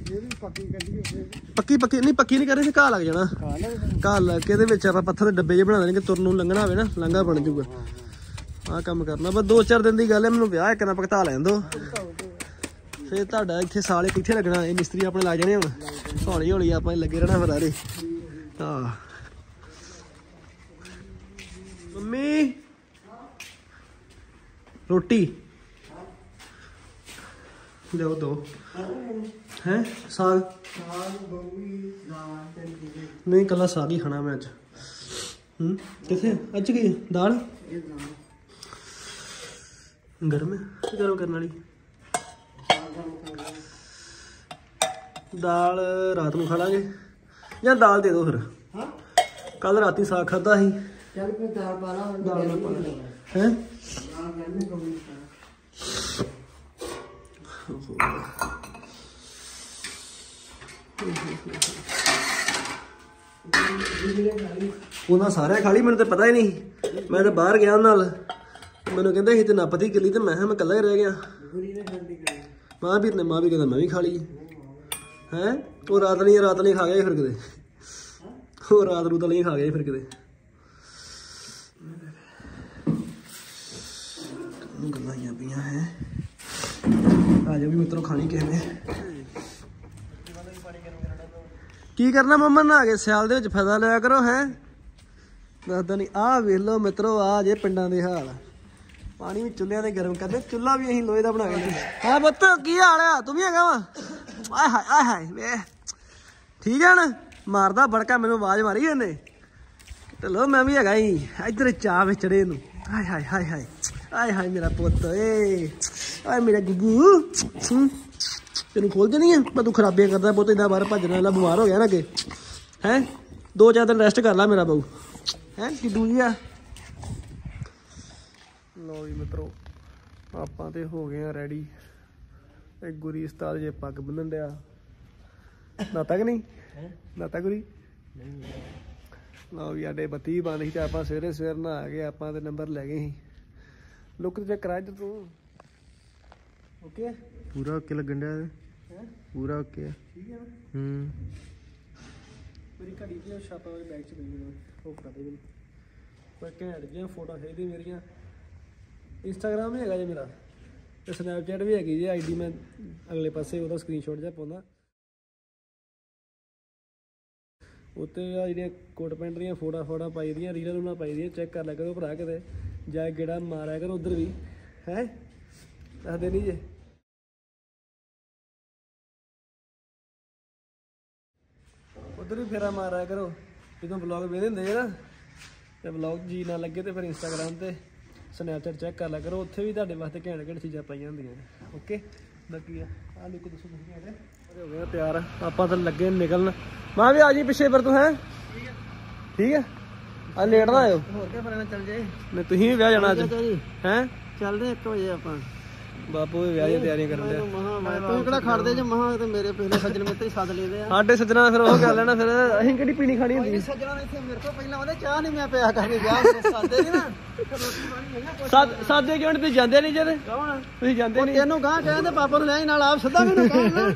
Speaker 3: ਪੱਕੀ
Speaker 1: ਪੱਕੀ, ਨਹੀਂ ਪੱਕੀ ਨਹੀਂ ਕਰਨੀ ਘਾਹ ਲੱਗ ਜਾਣਾ। ਘਾਹ ਲੱਗ ਕੇ ਇਹਦੇ ਵਿੱਚ ਆਪਾਂ ਪੱਥਰ ਦੇ ਡੱਬੇ ਜੇ ਬਣਾ ਦੇਣਗੇ। ਤੁਰਨ ਨੂੰ ਲੰਘਣਾ ਹੋਵੇ ਨਾ, ਲੰਘਾ ਬਣ ਜਾਊਗਾ। ਆ ਕੰਮ ਕਰਨਾ। ਬਸ 2-4 ਦਿਨ ਦੀ ਗੱਲ ਹੈ, ਮੈਨੂੰ ਵਿਆਹ ਇੱਕ ਨਾ ਭਗਤਾ ਲੈਣ ਦੋ। ਫੇਰ ਤੁਹਾਡਾ ਇੱਥੇ ਸਾਲੇ ਕਿੱਥੇ ਲੱਗਣਾ? ਇਹ ਮਿਸਤਰੀ ਆਪਣੇ ਲਾ ਜਾਣੇ ਹੁਣ। ਹੌਲੀ ਹੌਲੀ ਆਪਾਂ ਲੱਗੇ ਰਹਿਣਾ ਫਰਾਰੇ ਹਾਂ ਮੰਮੀ। ਰੋਟੀ। ਲਿਓ ਦੋ। ਹੈ? ਸਾਗ। ਨਹੀਂ, ਕੱਲਾ ਸਾਗ ਹੀ ਖਾਣਾ ਮੈਂ ਅੱਜ। ਹੂੰ? ਕਿੱਥੇ? ਅੱਜ ਕੀ ਦਾਲ? ਗਰਮ ਹੈ? ਗਰਮ ਕਰਨ ਵਾਲੀ? ਦਾਲ ਰਾਤ ਨੂੰ ਖਾ ਲਾਂਗੇ। ਜਾਂ ਦਾਲ ਦੇ ਦਿਓ ਫਿਰ।
Speaker 3: ਹਾਂ?
Speaker 1: ਕੱਲ ਰਾਤੀ ਸਾਗ ਖਾਦਾ ਸੀ।
Speaker 3: ਚੱਲ ਫਿਰ ਦਾਲ ਪਾ ਲਾ
Speaker 1: ਦਾਲ ਮੈਂ ਪਾ ਹੈ? ਉਹਨਾਂ ਸਾਰਿਆਂ ਖਾ ਲਈ ਮੈਨੂੰ ਤਾਂ ਪਤਾ ਹੀ ਨਹੀਂ। ਮੈਂ ਤਾਂ ਬਾਹਰ ਗਿਆ ਨਾਲ। ਮੈਨੂੰ ਕਹਿੰਦੇ ਸੀ ਤੇ ਨਾ ਪਤੀ ਗਲੀ ਤੇ ਮੈਂ ਕਿਹਾ ਮੈਂ ਇਕੱਲਾ ਹੀ ਰਹਿ ਗਿਆ।
Speaker 3: ਗੁਰੀ ਨੇ
Speaker 1: ਮਾਂ ਵੀ ਨੇ ਮਾਂ ਵੀ ਕਹਿੰਦਾ ਮੈਂ ਵੀ ਖਾ ਲਈ। ਹੈ? ਉਹ ਰਾਤ ਲਈ ਰਾਤ ਲਈ ਖਾ ਗਿਆ ਸੀ ਫਿਰ ਕਿਤੇ। ਉਹ ਰਾਤ ਨੂੰ ਤਾਂ ਲਈ ਖਾ ਗਿਆ ਸੀ ਫਿਰ ਕਿਤੇ। ਗੱਲਾਂ ਆਈਆਂ ਪਈਆਂ, ਹੈ? ਆ ਜਾ ਵੀ ਮਿੱਤਰੋ, ਖਾਣੀ ਕਿਸੇ ਨੇ। ਕੀ ਕਰਨਾ ਮੰਮਾ ਨਾ ਕੇ ਸਿਆਲ ਦੇ ਵਿੱਚ ਫਸਾ ਲਿਆ ਕਰੋ, ਹੈ? ਦੱਸਦਾ ਨਹੀਂ ਆਹ ਵੇਖ ਲਓ ਮਿੱਤਰੋ ਆ ਜੇ ਪਿੰਡਾਂ ਦੇ ਹਾਲ ਪਾਣੀ ਵੀ ਚੁੱਲ੍ਹਿਆਂ ਤੇ ਗਰਮ ਕਰਦੇ, ਚੁੱਲ੍ਹਾ ਵੀ ਅਸੀਂ ਲੋਹੇ ਦਾ ਬਣਾ ਕੇ ਲਿਆਏ। ਹਾਂ ਪੁੱਤ, ਕੀ ਹਾਲ ਆ? ਤੂੰ ਵੀ ਹੈਗਾ ਵਾ? ਆਏ ਹਾਏ ਆਏ ਹਾਏ, ਵੇ। ਠੀਕ ਹੈ ਨਾ ਮਾਰਦਾ ਬੜਕਾ, ਮੈਨੂੰ ਆਵਾਜ਼ ਮਾਰੀ ਇਹਨੇ ਚਲੋ ਮੈਂ ਵੀ ਹੈਗਾ ਹੀ ਇੱਧਰ ਚਾਹ ਵਿੱਚ ਚੜੇ ਨੂੰ। ਆਏ ਹਾਏ ਹਾਏ ਹਾਏ, ਆਏ ਹਾਏ ਮੇਰਾ ਪੁੱਤ, ਏ। ਆਏ ਮੇਰਾ ਗੁੱਗੂ ਤੈਨੂੰ ਖੋਲ ਦੇਣੀ ਆ? ਮੈਂ ਤੂੰ ਖਰਾਬੀਆਂ ਕਰਦਾ ਪੁੱਤ ਇੰਨਾ ਬਾਹਰ ਭੱਜਣ ਵਾਲਾ ਬਿਮਾਰ ਹੋ ਗਿਆ ਨਾ ਅੱਗੇ। ਹੈ? ਦੋ ਚਾਰ ਦਿਨ ਰੈਸਟ ਕਰ ਲੈ ਮੇਰਾ ਬਾਊ ਹੈ ਕਿੱਡੂ ਜੀ ਆ। ਲੋ ਜੀ ਮਿੱਤਰੋ ਆਪਾਂ ਤੇ ਹੋ ਗਏ ਆ ਰੈਡੀ ਤੇ ਗੁਰੀ ਉਸਤਾਦ ਜੇ ਪੱਗ ਬੰਨਣ ਡਿਆ। ਨਾਤਾ ਕਿ ਨਹੀਂ? ਨਾਤਾ ਗੁਰੀ? ਲਓ ਵੀ ਆਡੇ ਬੱਤੀ ਬੰਦ ਸੀ ਤੇ ਆਪਾਂ ਸਵੇਰੇ ਸਵੇਰ ਨਾ ਆ ਗਏ ਆਪਾਂ ਤੇ ਨੰਬਰ ਲੈ ਗਏ ਸੀ। ਲੁੱਕ ਤੇ ਕਰਾ ਇੱਧਰ ਤੂੰ। ਓਕੇ?
Speaker 2: ਪੂਰਾ ਓਕੇ ਲੱਗਣ ਡਿਆ
Speaker 1: ਹੈ?
Speaker 2: ਪੂਰਾ ਓਕੇ
Speaker 1: ਠੀਕ ਹੈ ਨਾ?
Speaker 2: ਹੂੰ।
Speaker 1: ਮੇਰੀ ਘੜੀ ਦੀ ਛਾਪਾ ਵਾਲੇ ਬੈਗ ਚ ਪਈ ਮੈਨੂੰ ਉਹ ਕਰਾ ਦੇ ਮੈਨੂੰ। ਪਰ ਘੈਂਟ ਜਿਹੀਆਂ ਫੋਟੋ ਖਿੱਚਦੀ ਮੇਰੀਆਂ। ਇੰਸਟਾਗ੍ਰਾਮ ਹੈਗਾ ਜੀ ਮੇਰਾ ਤੇ ਸਨੈਪਚੈਟ ਵੀ ਹੈਗੀ ਜੀ ਆਈਡੀ ਮੈਂ ਅਗਲੇ ਪਾਸੇ ਉਹਦਾ ਸਕਰੀਨਸ਼ਾਟ ਜਿਹਾ ਪਾਉਂਦਾ। ਉੱਤੇ ਆ ਜਿਹੜੀਆਂ ਕੋਟ ਪੈਂਟ ਦੀਆਂ ਫੋਟੋ ਫੋਟੋ ਪਾਈ ਦੀਆਂ, ਰੀਲਾਂ ਨੂੰ ਪਾਈ ਦੀਆਂ ਚੈੱਕ ਕਰ ਲੈ ਕਰੋ ਭਰਾ ਕਿਤੇ, ਜਾ ਗੇੜਾ ਮਾਰਿਆ ਕਰੋ ਉਧਰ ਵੀ, ਹੈ? ਦੱਸਦੇ ਨਹੀਂ ਜੇ। ਉਧਰ ਵੀ ਫੇਰਾ ਮਾਰਿਆ ਕਰੋ, ਜਦੋਂ ਵਲੌਗ ਵੇਖਦੇ ਹੁੰਦੇ ਆ ਨਾ, ਤੇ ਵਲੌਗ ਜੀ ਨਾ ਲੱਗੇ ਤੇ ਫਿਰ ਇੰਸਟਾਗ੍ਰam ਤੇ। ਸਨੈਪਚੈਟ ਚੈੱਕ ਕਰ ਲਿਆ ਕਰੋ ਉੱਥੇ ਵੀ ਤੁਹਾਡੇ ਵਾਸਤੇ ਘੈਂਟ ਘੈਂਟ ਚੀਜ਼ਾਂ ਪਾਈਆਂ ਹੁੰਦੀਆਂ ਨੇ। ਓਕੇ ਬਾਕੀ ਆ ਆ ਲੁੱਕ ਦੱਸੋ ਤੁਸੀਂ ਕਹਿੰਦੇ ਹੋ ਗਿਆ ਤਿਆਰ ਆਪਾਂ ਤਾਂ ਲੱਗੇ ਨਿਕਲਣ। ਮਾਂ ਵੀ ਆ ਜੀ ਪਿੱਛੇ ਪਰ ਤੂੰ ਹੈ? ਠੀਕ ਹੈ ਆ? ਲੇਟ ਨਾ ਆਇਓ।
Speaker 3: ਹੋਰ ਕਿਆ ਫਰਨਾ ਚੱਲ ਜੇ
Speaker 1: ਨਹੀਂ ਤੁਸੀਂ ਵੀ ਵਿਆਹ ਜਾਣਾ ਅੱਜ। ਹੈ?
Speaker 3: ਚੱਲਦੇ 1 ਵਜੇ ਆਪਾਂ।
Speaker 1: ਬਾਪੂ ਵੀ ਵਿਆਹ ਦੀਆਂ ਤਿਆਰੀਆਂ ਕਰਨ ਡਿਆ।
Speaker 3: ਮਹਾ ਤੂੰ ਕਿਹੜਾ ਖੜਦੇ ਜੇ? ਮਹਾ ਤੇ ਮੇਰੇ ਪਹਿਲੇ ਸੱਜਣ ਮਿੱਤਰ ਹੀ ਸੱਦ ਲੈਂਦੇ ਆ।
Speaker 1: ਸਾਡੇ ਸੱਜਣਾ ਫਿਰ ਉਹ ਗੱਲ ਹੈ ਨਾ ਫਿਰ ਅਸੀਂ ਕਿਹੜੀ ਪੀਣੀ ਖਾਣੀ ਹੁੰਦੀ?
Speaker 3: ਸੱਜਣਾ ਨੇ ਇੱਥੇ ਮੇਰੇ ਕੋਲ ਪਹਿਲਾਂ ਉਹਨੇ ਚਾਹ ਨਹੀਂ ਮੈਂ ਪਿਆ ਕਰਕੇ ਮੇਰੇ ਸਾਦੇ ਨਹੀਂ ਨਾ। ਤੇ ਰੋਟੀ ਪਾਣੀ ਹੈਗਾ
Speaker 1: ਸਾਦ ਸਾਦੇ ਕਿਉਂ ਤੁਸੀਂ ਜਾਂਦੇ ਨਹੀਂ ਜਦ?
Speaker 3: ਕੌਣ?
Speaker 1: ਤੁਸੀਂ ਜਾਂਦੇ ਨਹੀਂ
Speaker 3: ਤੈਨੂੰ ਗਾਂ ਕਹਿੰਦੇ ਪਾਪਾ ਨੂੰ ਲੈ ਆਈ ਨਾਲ ਆਪ ਸਿੱਧਾ ਮੈਨੂੰ ਕਹਾਂ ਨਾ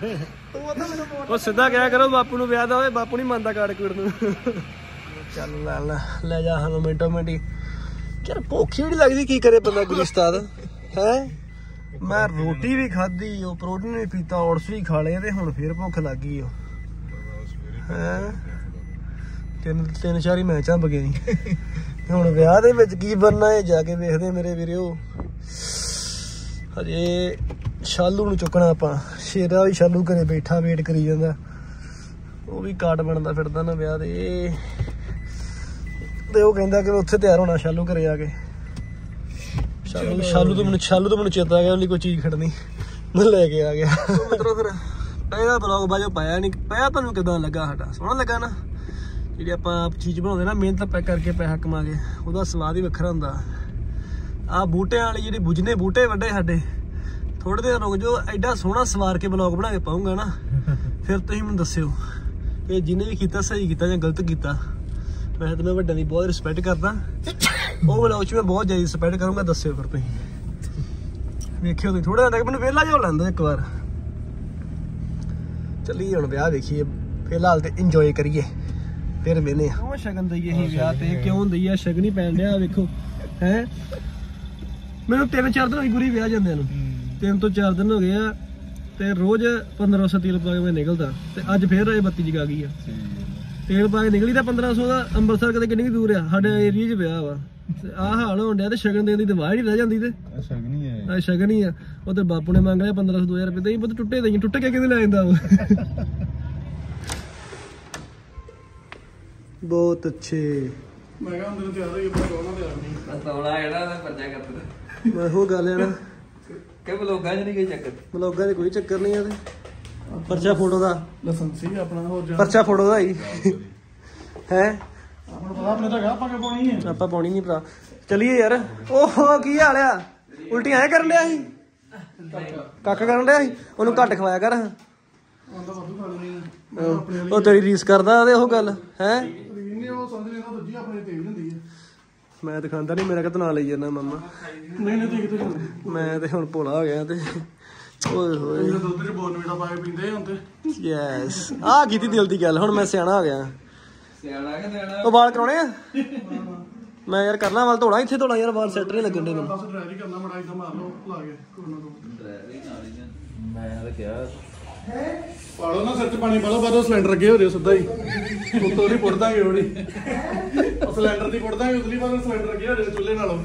Speaker 3: ਤੂੰ ਉਹ ਮੈਨੂੰ ਬੋਲ
Speaker 1: ਉਹ ਸਿੱਧਾ ਕਿਹਾ ਕਰੋ ਬਾਪੂ ਨੂੰ ਵਿਆਹ ਦਾ ਹੋਏ ਬਾਪੂ ਨਹੀਂ ਮੰਨਦਾ ਕਾਰਡ ਕੂੜ ਨੂੰ। ਚੱਲ ਲੈ ਲੈ ਲੈ ਜਾ ਹਾਂ ਮਿੰਟੋ ਮਿੰਟੀ। ਯਾਰ ਭੁੱਖ ਹੀ ਨਹੀਂ ਲੱਗਦੀ ਕੀ ਕਰੇ ਬੰਦਾ ਗੁਰਿਸਤਾਦ ਹੈ? ਮੈਂ ਰੋਟੀ ਵੀ ਖਾਧੀ ਉਹ ਪ੍ਰੋਟੀਨ ਵੀ ਪੀਤਾ ਔਰਸ ਵੀ ਖਾ ਲਏ ਤੇ ਹੁਣ ਫੇਰ ਭੁੱਖ ਲੱਗ ਗਈ ਉਹ। ਹੈ? ਤਿੰਨ ਤਿੰਨ ਚਾਰ ਹੀ ਮੈਚਾਂ ਬਗੇ ਤੇ ਹੁਣ ਵਿਆਹ ਦੇ ਵਿੱਚ ਕੀ ਬਣਨਾ ਹੈ ਜਾ ਕੇ ਵੇਖਦੇ ਮੇਰੇ ਵੀਰਿਓ। ਹਜੇ ਸ਼ਾਲੂ ਨੂੰ ਚੁੱਕਣਾ ਆਪਾਂ। ਸ਼ੇਰਾ ਵੀ ਸ਼ਾਲੂ ਘਰੇ ਬੈਠਾ ਵੇਟ ਕਰੀ ਜਾਂਦਾ। ਉਹ ਵੀ ਕਾਰਡ ਬਣਦਾ ਫਿਰਦਾ ਨਾ ਵਿਆਹ ਦੇ। ਤੇ ਉਹ ਕਹਿੰਦਾ ਕਿ ਉੱਥੇ ਤਿਆਰ ਹੋਣਾ ਸ਼ਾਲੂ ਘਰੇ ਆ ਕੇ। ਸ਼ਾਲੂ ਸ਼ਾਲੂ ਤੋਂ ਮੈਨੂੰ ਸ਼ਾਲੂ ਤੋਂ ਮੈਨੂੰ ਚੇਤਾ ਆ ਗਿਆ ਉਹਲੀ ਕੋਈ ਚੀਜ਼ ਖੜਨੀ। ਮੈਂ ਲੈ ਕੇ ਆ ਗਿਆ। ਮਤਲਬ ਫਿਰ ਪਹਿਲਾ ਬਲੌਗ ਬਾਜੋ ਪਾਇਆ ਨਹੀਂ ਪਿਆ ਤੁਹਾਨੂੰ ਕਿਦਾਂ ਲੱਗਾ ਸਾਡਾ? ਸੋਹਣਾ ਲੱਗਾ ਨਾ? ਜਿਹੜੀ ਆਪਾਂ ਚੀਜ਼ ਬਣਾਉਂਦੇ ਨਾ ਮਿਹਨਤ ਪੈ ਕਰਕੇ ਪੈਸਾ ਕਮਾ ਕੇ ਉਹਦਾ ਸਵਾਦ ਹੀ ਵੱਖਰਾ ਹੁੰਦਾ। ਆ ਬੂਟਿਆਂ ਵਾਲੀ ਜਿਹੜੀ ਬੁਝਨੇ ਬੂਟੇ ਵੱਡੇ ਸਾਡੇ। ਥੋੜੇ ਦਿਨ ਰੁਕ ਜਾਓ ਐਡਾ ਸੋਹਣਾ ਸਵਾਰ ਕੇ ਬਲੌਗ ਬਣਾ ਕੇ ਪਾਉਂਗਾ ਨਾ। ਫਿਰ ਤੁਸੀਂ ਮੈਨੂੰ ਦੱਸਿਓ। ਕਿ ਜਿਹਨੇ ਵੀ ਕੀਤਾ ਸਹੀ ਕੀਤਾ ਜਾਂ ਗਲਤ ਕੀਤਾ। ਮੈਂ ਤਾਂ ਮੈਂ ਵੱਡਿਆਂ ਦੀ ਬਹੁਤ ਰਿਸਪੈਕਟ ਕਰਦਾ। ਉਹ ਬਲੌਗ 'ਚ ਮੈਂ ਬਹੁਤ ਜ਼ਿਆਦਾ ਰਿਸਪੈਕਟ ਕਰੂੰਗਾ ਦੱਸਿਓ ਫਿਰ ਤੁਸੀਂ। ਵੇਖਿਓ ਤੁਸੀਂ ਥੋੜਾ ਜਿਹਾ ਮੈਨੂੰ ਵਿਹਲਾ ਜਿਹਾ ਲੈਂਦਾ ਇੱਕ ਵਾਰ। ਚੱਲੀਏ ਹੁਣ ਵਿਆਹ ਵੇਖੀਏ ਫਿਲਹਾਲ ਤੇ ਇੰਜੋਏ ਕਰੀਏ ਫਿਰ ਵੇਨੇ ਕਿਉਂ ਸ਼ਗਨ ਦਈਏ ਅਸੀਂ ਵਿਆਹ ਤੇ? ਕਿਉਂ ਦਈਏ? ਸ਼ਗਨ ਹੀ ਪੈਣ ਡਿਆ ਵੇਖੋ। ਹੈ? ਮੈਨੂੰ ਤਿੰਨ ਚਾਰ ਦਿਨ ਹੋਈ ਗੁਰੀ ਵਿਆਹ ਜਾਂਦਿਆਂ ਨੂੰ। ਤਿੰਨ ਤੋਂ ਚਾਰ ਦਿਨ ਹੋ ਗਏ ਆ ਤੇ ਰੋਜ਼ 1500 ਤੇਲ ਪਾ ਕੇ ਮੈਂ ਨਿਕਲਦਾ। ਤੇ ਅੱਜ ਫੇਰ ਇਹ ਬੱਤੀ ਜਗਾ ਗਈ ਆ। ਤੇਲ ਪਾ ਕੇ ਨਿਕਲੀ ਤਾਂ 1500 ਦਾ ਅੰਮ੍ਰਿਤਸਰ ਕਦੇ ਕਿੰਨੀ ਕੁ ਦੂਰ ਆ? ਸਾਡੇ ਏਰੀਆ 'ਚ ਵਿਆਹ ਵਾ। ਆਹ ਹਾਲ ਹੋਣ ਡਿਆ ਤੇ ਸ਼ਗਨ ਦੇਣ ਦੀ ਤੇ ਵਾਹ ਹੀ ਰਹਿ ਜਾਂਦੀ ਤੇ।
Speaker 2: ਸ਼ਗਨੀ ਹੈ
Speaker 1: ਆ ਸ਼ਗਨ ਹੀ ਆ। ਉਹ ਤੇ ਬਾਪੂ ਨੇ ਮੰਗ ਲਿਆ 1500 2000 ਰੁਪਏ ਤੇ ਇਹ ਪੁੱਤ ਟੁੱਟੇ ਦੇਈ ਟੁੱਟ ਕੇ ਕਿਹਦੇ ਲੈ ਜਾਂਦਾ ਉਹ? ਬਹੁਤ ਅੱਛੇ।
Speaker 4: ਮੈਂ ਕਿਹਾ ਅੰਦਰ ਤਿਆਰ ਹੋਈ ਪਰ ਕੋਣਾ ਤਿਆਰ ਨਹੀਂ
Speaker 5: ਤੌਲਾ ਜਿਹੜਾ ਉਹਦਾ ਪਰਚਾ ਕਰਦਾ।
Speaker 1: ਮੈਂ ਉਹ ਗੱਲ ਹੈ ਨਾ।
Speaker 5: ਕਿ ਬਲੋਗਾਂ 'ਚ ਨਹੀਂ ਕੋਈ ਚੱਕਰ?
Speaker 1: ਬਲੌਗਾਂ ਦੇ ਕੋਈ ਚੱਕਰ ਨਹੀਂ ਆ ਤੇ। ਪਰਚਾ ਫੋਟੋ ਦਾ।
Speaker 4: ਲਾਇਸੈਂਸੀ ਆਪਣਾ ਹੋਰ ਜਾ
Speaker 1: ਪਰਚਾ ਫੋਟੋ ਦਾ ਹੀ। ਹੈ?
Speaker 4: ਆਪਣਾ ਪਤਾ ਆਪਣੇ ਤਾਂ ਗਾ ਪਾ ਕੇ ਪਾਉਣੀ ਹੈ।
Speaker 1: ਆਪਾਂ ਪਾਉਣੀ ਨਹੀਂ ਭਰਾ। ਚਲਿਏ ਯਾਰ। ਓਹੋ ਕੀ ਹਾਲ ਆ? ਉਲਟੀ ਐ ਕਰਨ ਲਿਆ ਸੀ? ਕੱਖ ਕਰਨ ਲਿਆ ਸੀ? ਉਹਨੂੰ ਘੱਟ ਖਵਾਇਆ ਕਰ।
Speaker 4: ਖਾ ਲੈਣੀ ਹੈ
Speaker 1: ਉਹ ਤੇਰੀ ਰੀਸ ਕਰਦਾ ਤੇ ਉਹ ਗੱਲ ਹੈ?
Speaker 4: ਵਾਲੀ ਨਹੀਂ ਉਹ ਸਮਝ ਲੈਂਦਾ ਦੂਜੀ ਆਪਣੇ ਤੇਜ਼ ਹੁੰਦੀ ਹੈ
Speaker 1: ਮੈਂ ਤੇ ਖਾਂਦਾ ਨਹੀਂ ਮੇਰਾ ਕਿਤੇ ਨਾਂ ਲਈ ਜਾਂਦਾ ਮਾਮਾ।
Speaker 4: ਨਹੀਂ ਨਹੀਂ ਜਾਂਦੇ
Speaker 1: ਮੈਂ ਤੇ ਹੁਣ ਭੋਲਾ ਹੋ ਗਿਆ ਤੇ। ਓਏ ਹੋਏ।
Speaker 4: ਦੁੱਧ ਚ ਬੋਨਵੀਟਾ ਪਾ ਕੇ ਪੀਂਦੇ ਹੁਣ ਤੇ।
Speaker 1: ਯੈਸ ਆ ਕੀਤੀ ਦਿਲ ਦੀ ਗੱਲ ਹੁਣ ਮੈਂ ਸਿਆਣਾ ਹੋ ਗਿਆ।
Speaker 5: ਸਿਆਣਾ ਕਿ ਸਿਆਣਾ
Speaker 1: ਉਹ ਵਾਲ ਕਰਾਉਣੇ ਆ? ਮੈਂ ਯਾਰ ਕਰਨਾ ਵਾਲ ਧੋਣਾ ਇੱਥੇ ਧੋਣਾ ਯਾਰ ਵਾਲ ਸੈੱਟ ਨਹੀਂ ਲੱਗਣ ਦੇ ਮੈਨੂੰ।
Speaker 4: ਬਸ ਡਰਾਈਵ ਹੀ ਕਰਨਾ ਮੜਾ ਇਦਾਂ ਮਾਰ ਲਓ ਲਾ ਕੇ ਕੋਈ ਨਾ ਕੋਈ
Speaker 5: ਮੈਂ ਤਾਂ ਕਿਹਾ
Speaker 4: ਪਾੜੋ ਨਾ ਸਿਰ ਚ ਪਾਣੀ ਪਾ ਲਓ ਬਾਅਦੋਂ ਸਿਲੰਡਰ ਅੱਗੇ ਹੋ ਜਾਓ ਸਿੱਧਾ ਹੀ। ਉੱਤੋਂ ਨਹੀਂ ਪੁੱਟ ਦਾਂਗੇ ਉਹਦੀ। ਉਹ ਸਿਲੰਡਰ ਦੀ ਪੁੱਟ ਦਾਂਗੇ ਉਤਲੀ ਬਾਅਦ ਸਿਲੰਡਰ ਅੱਗੇ ਹੋ ਜਾਓ ਚੁੱਲ੍ਹੇ ਨਾਲੋਂ।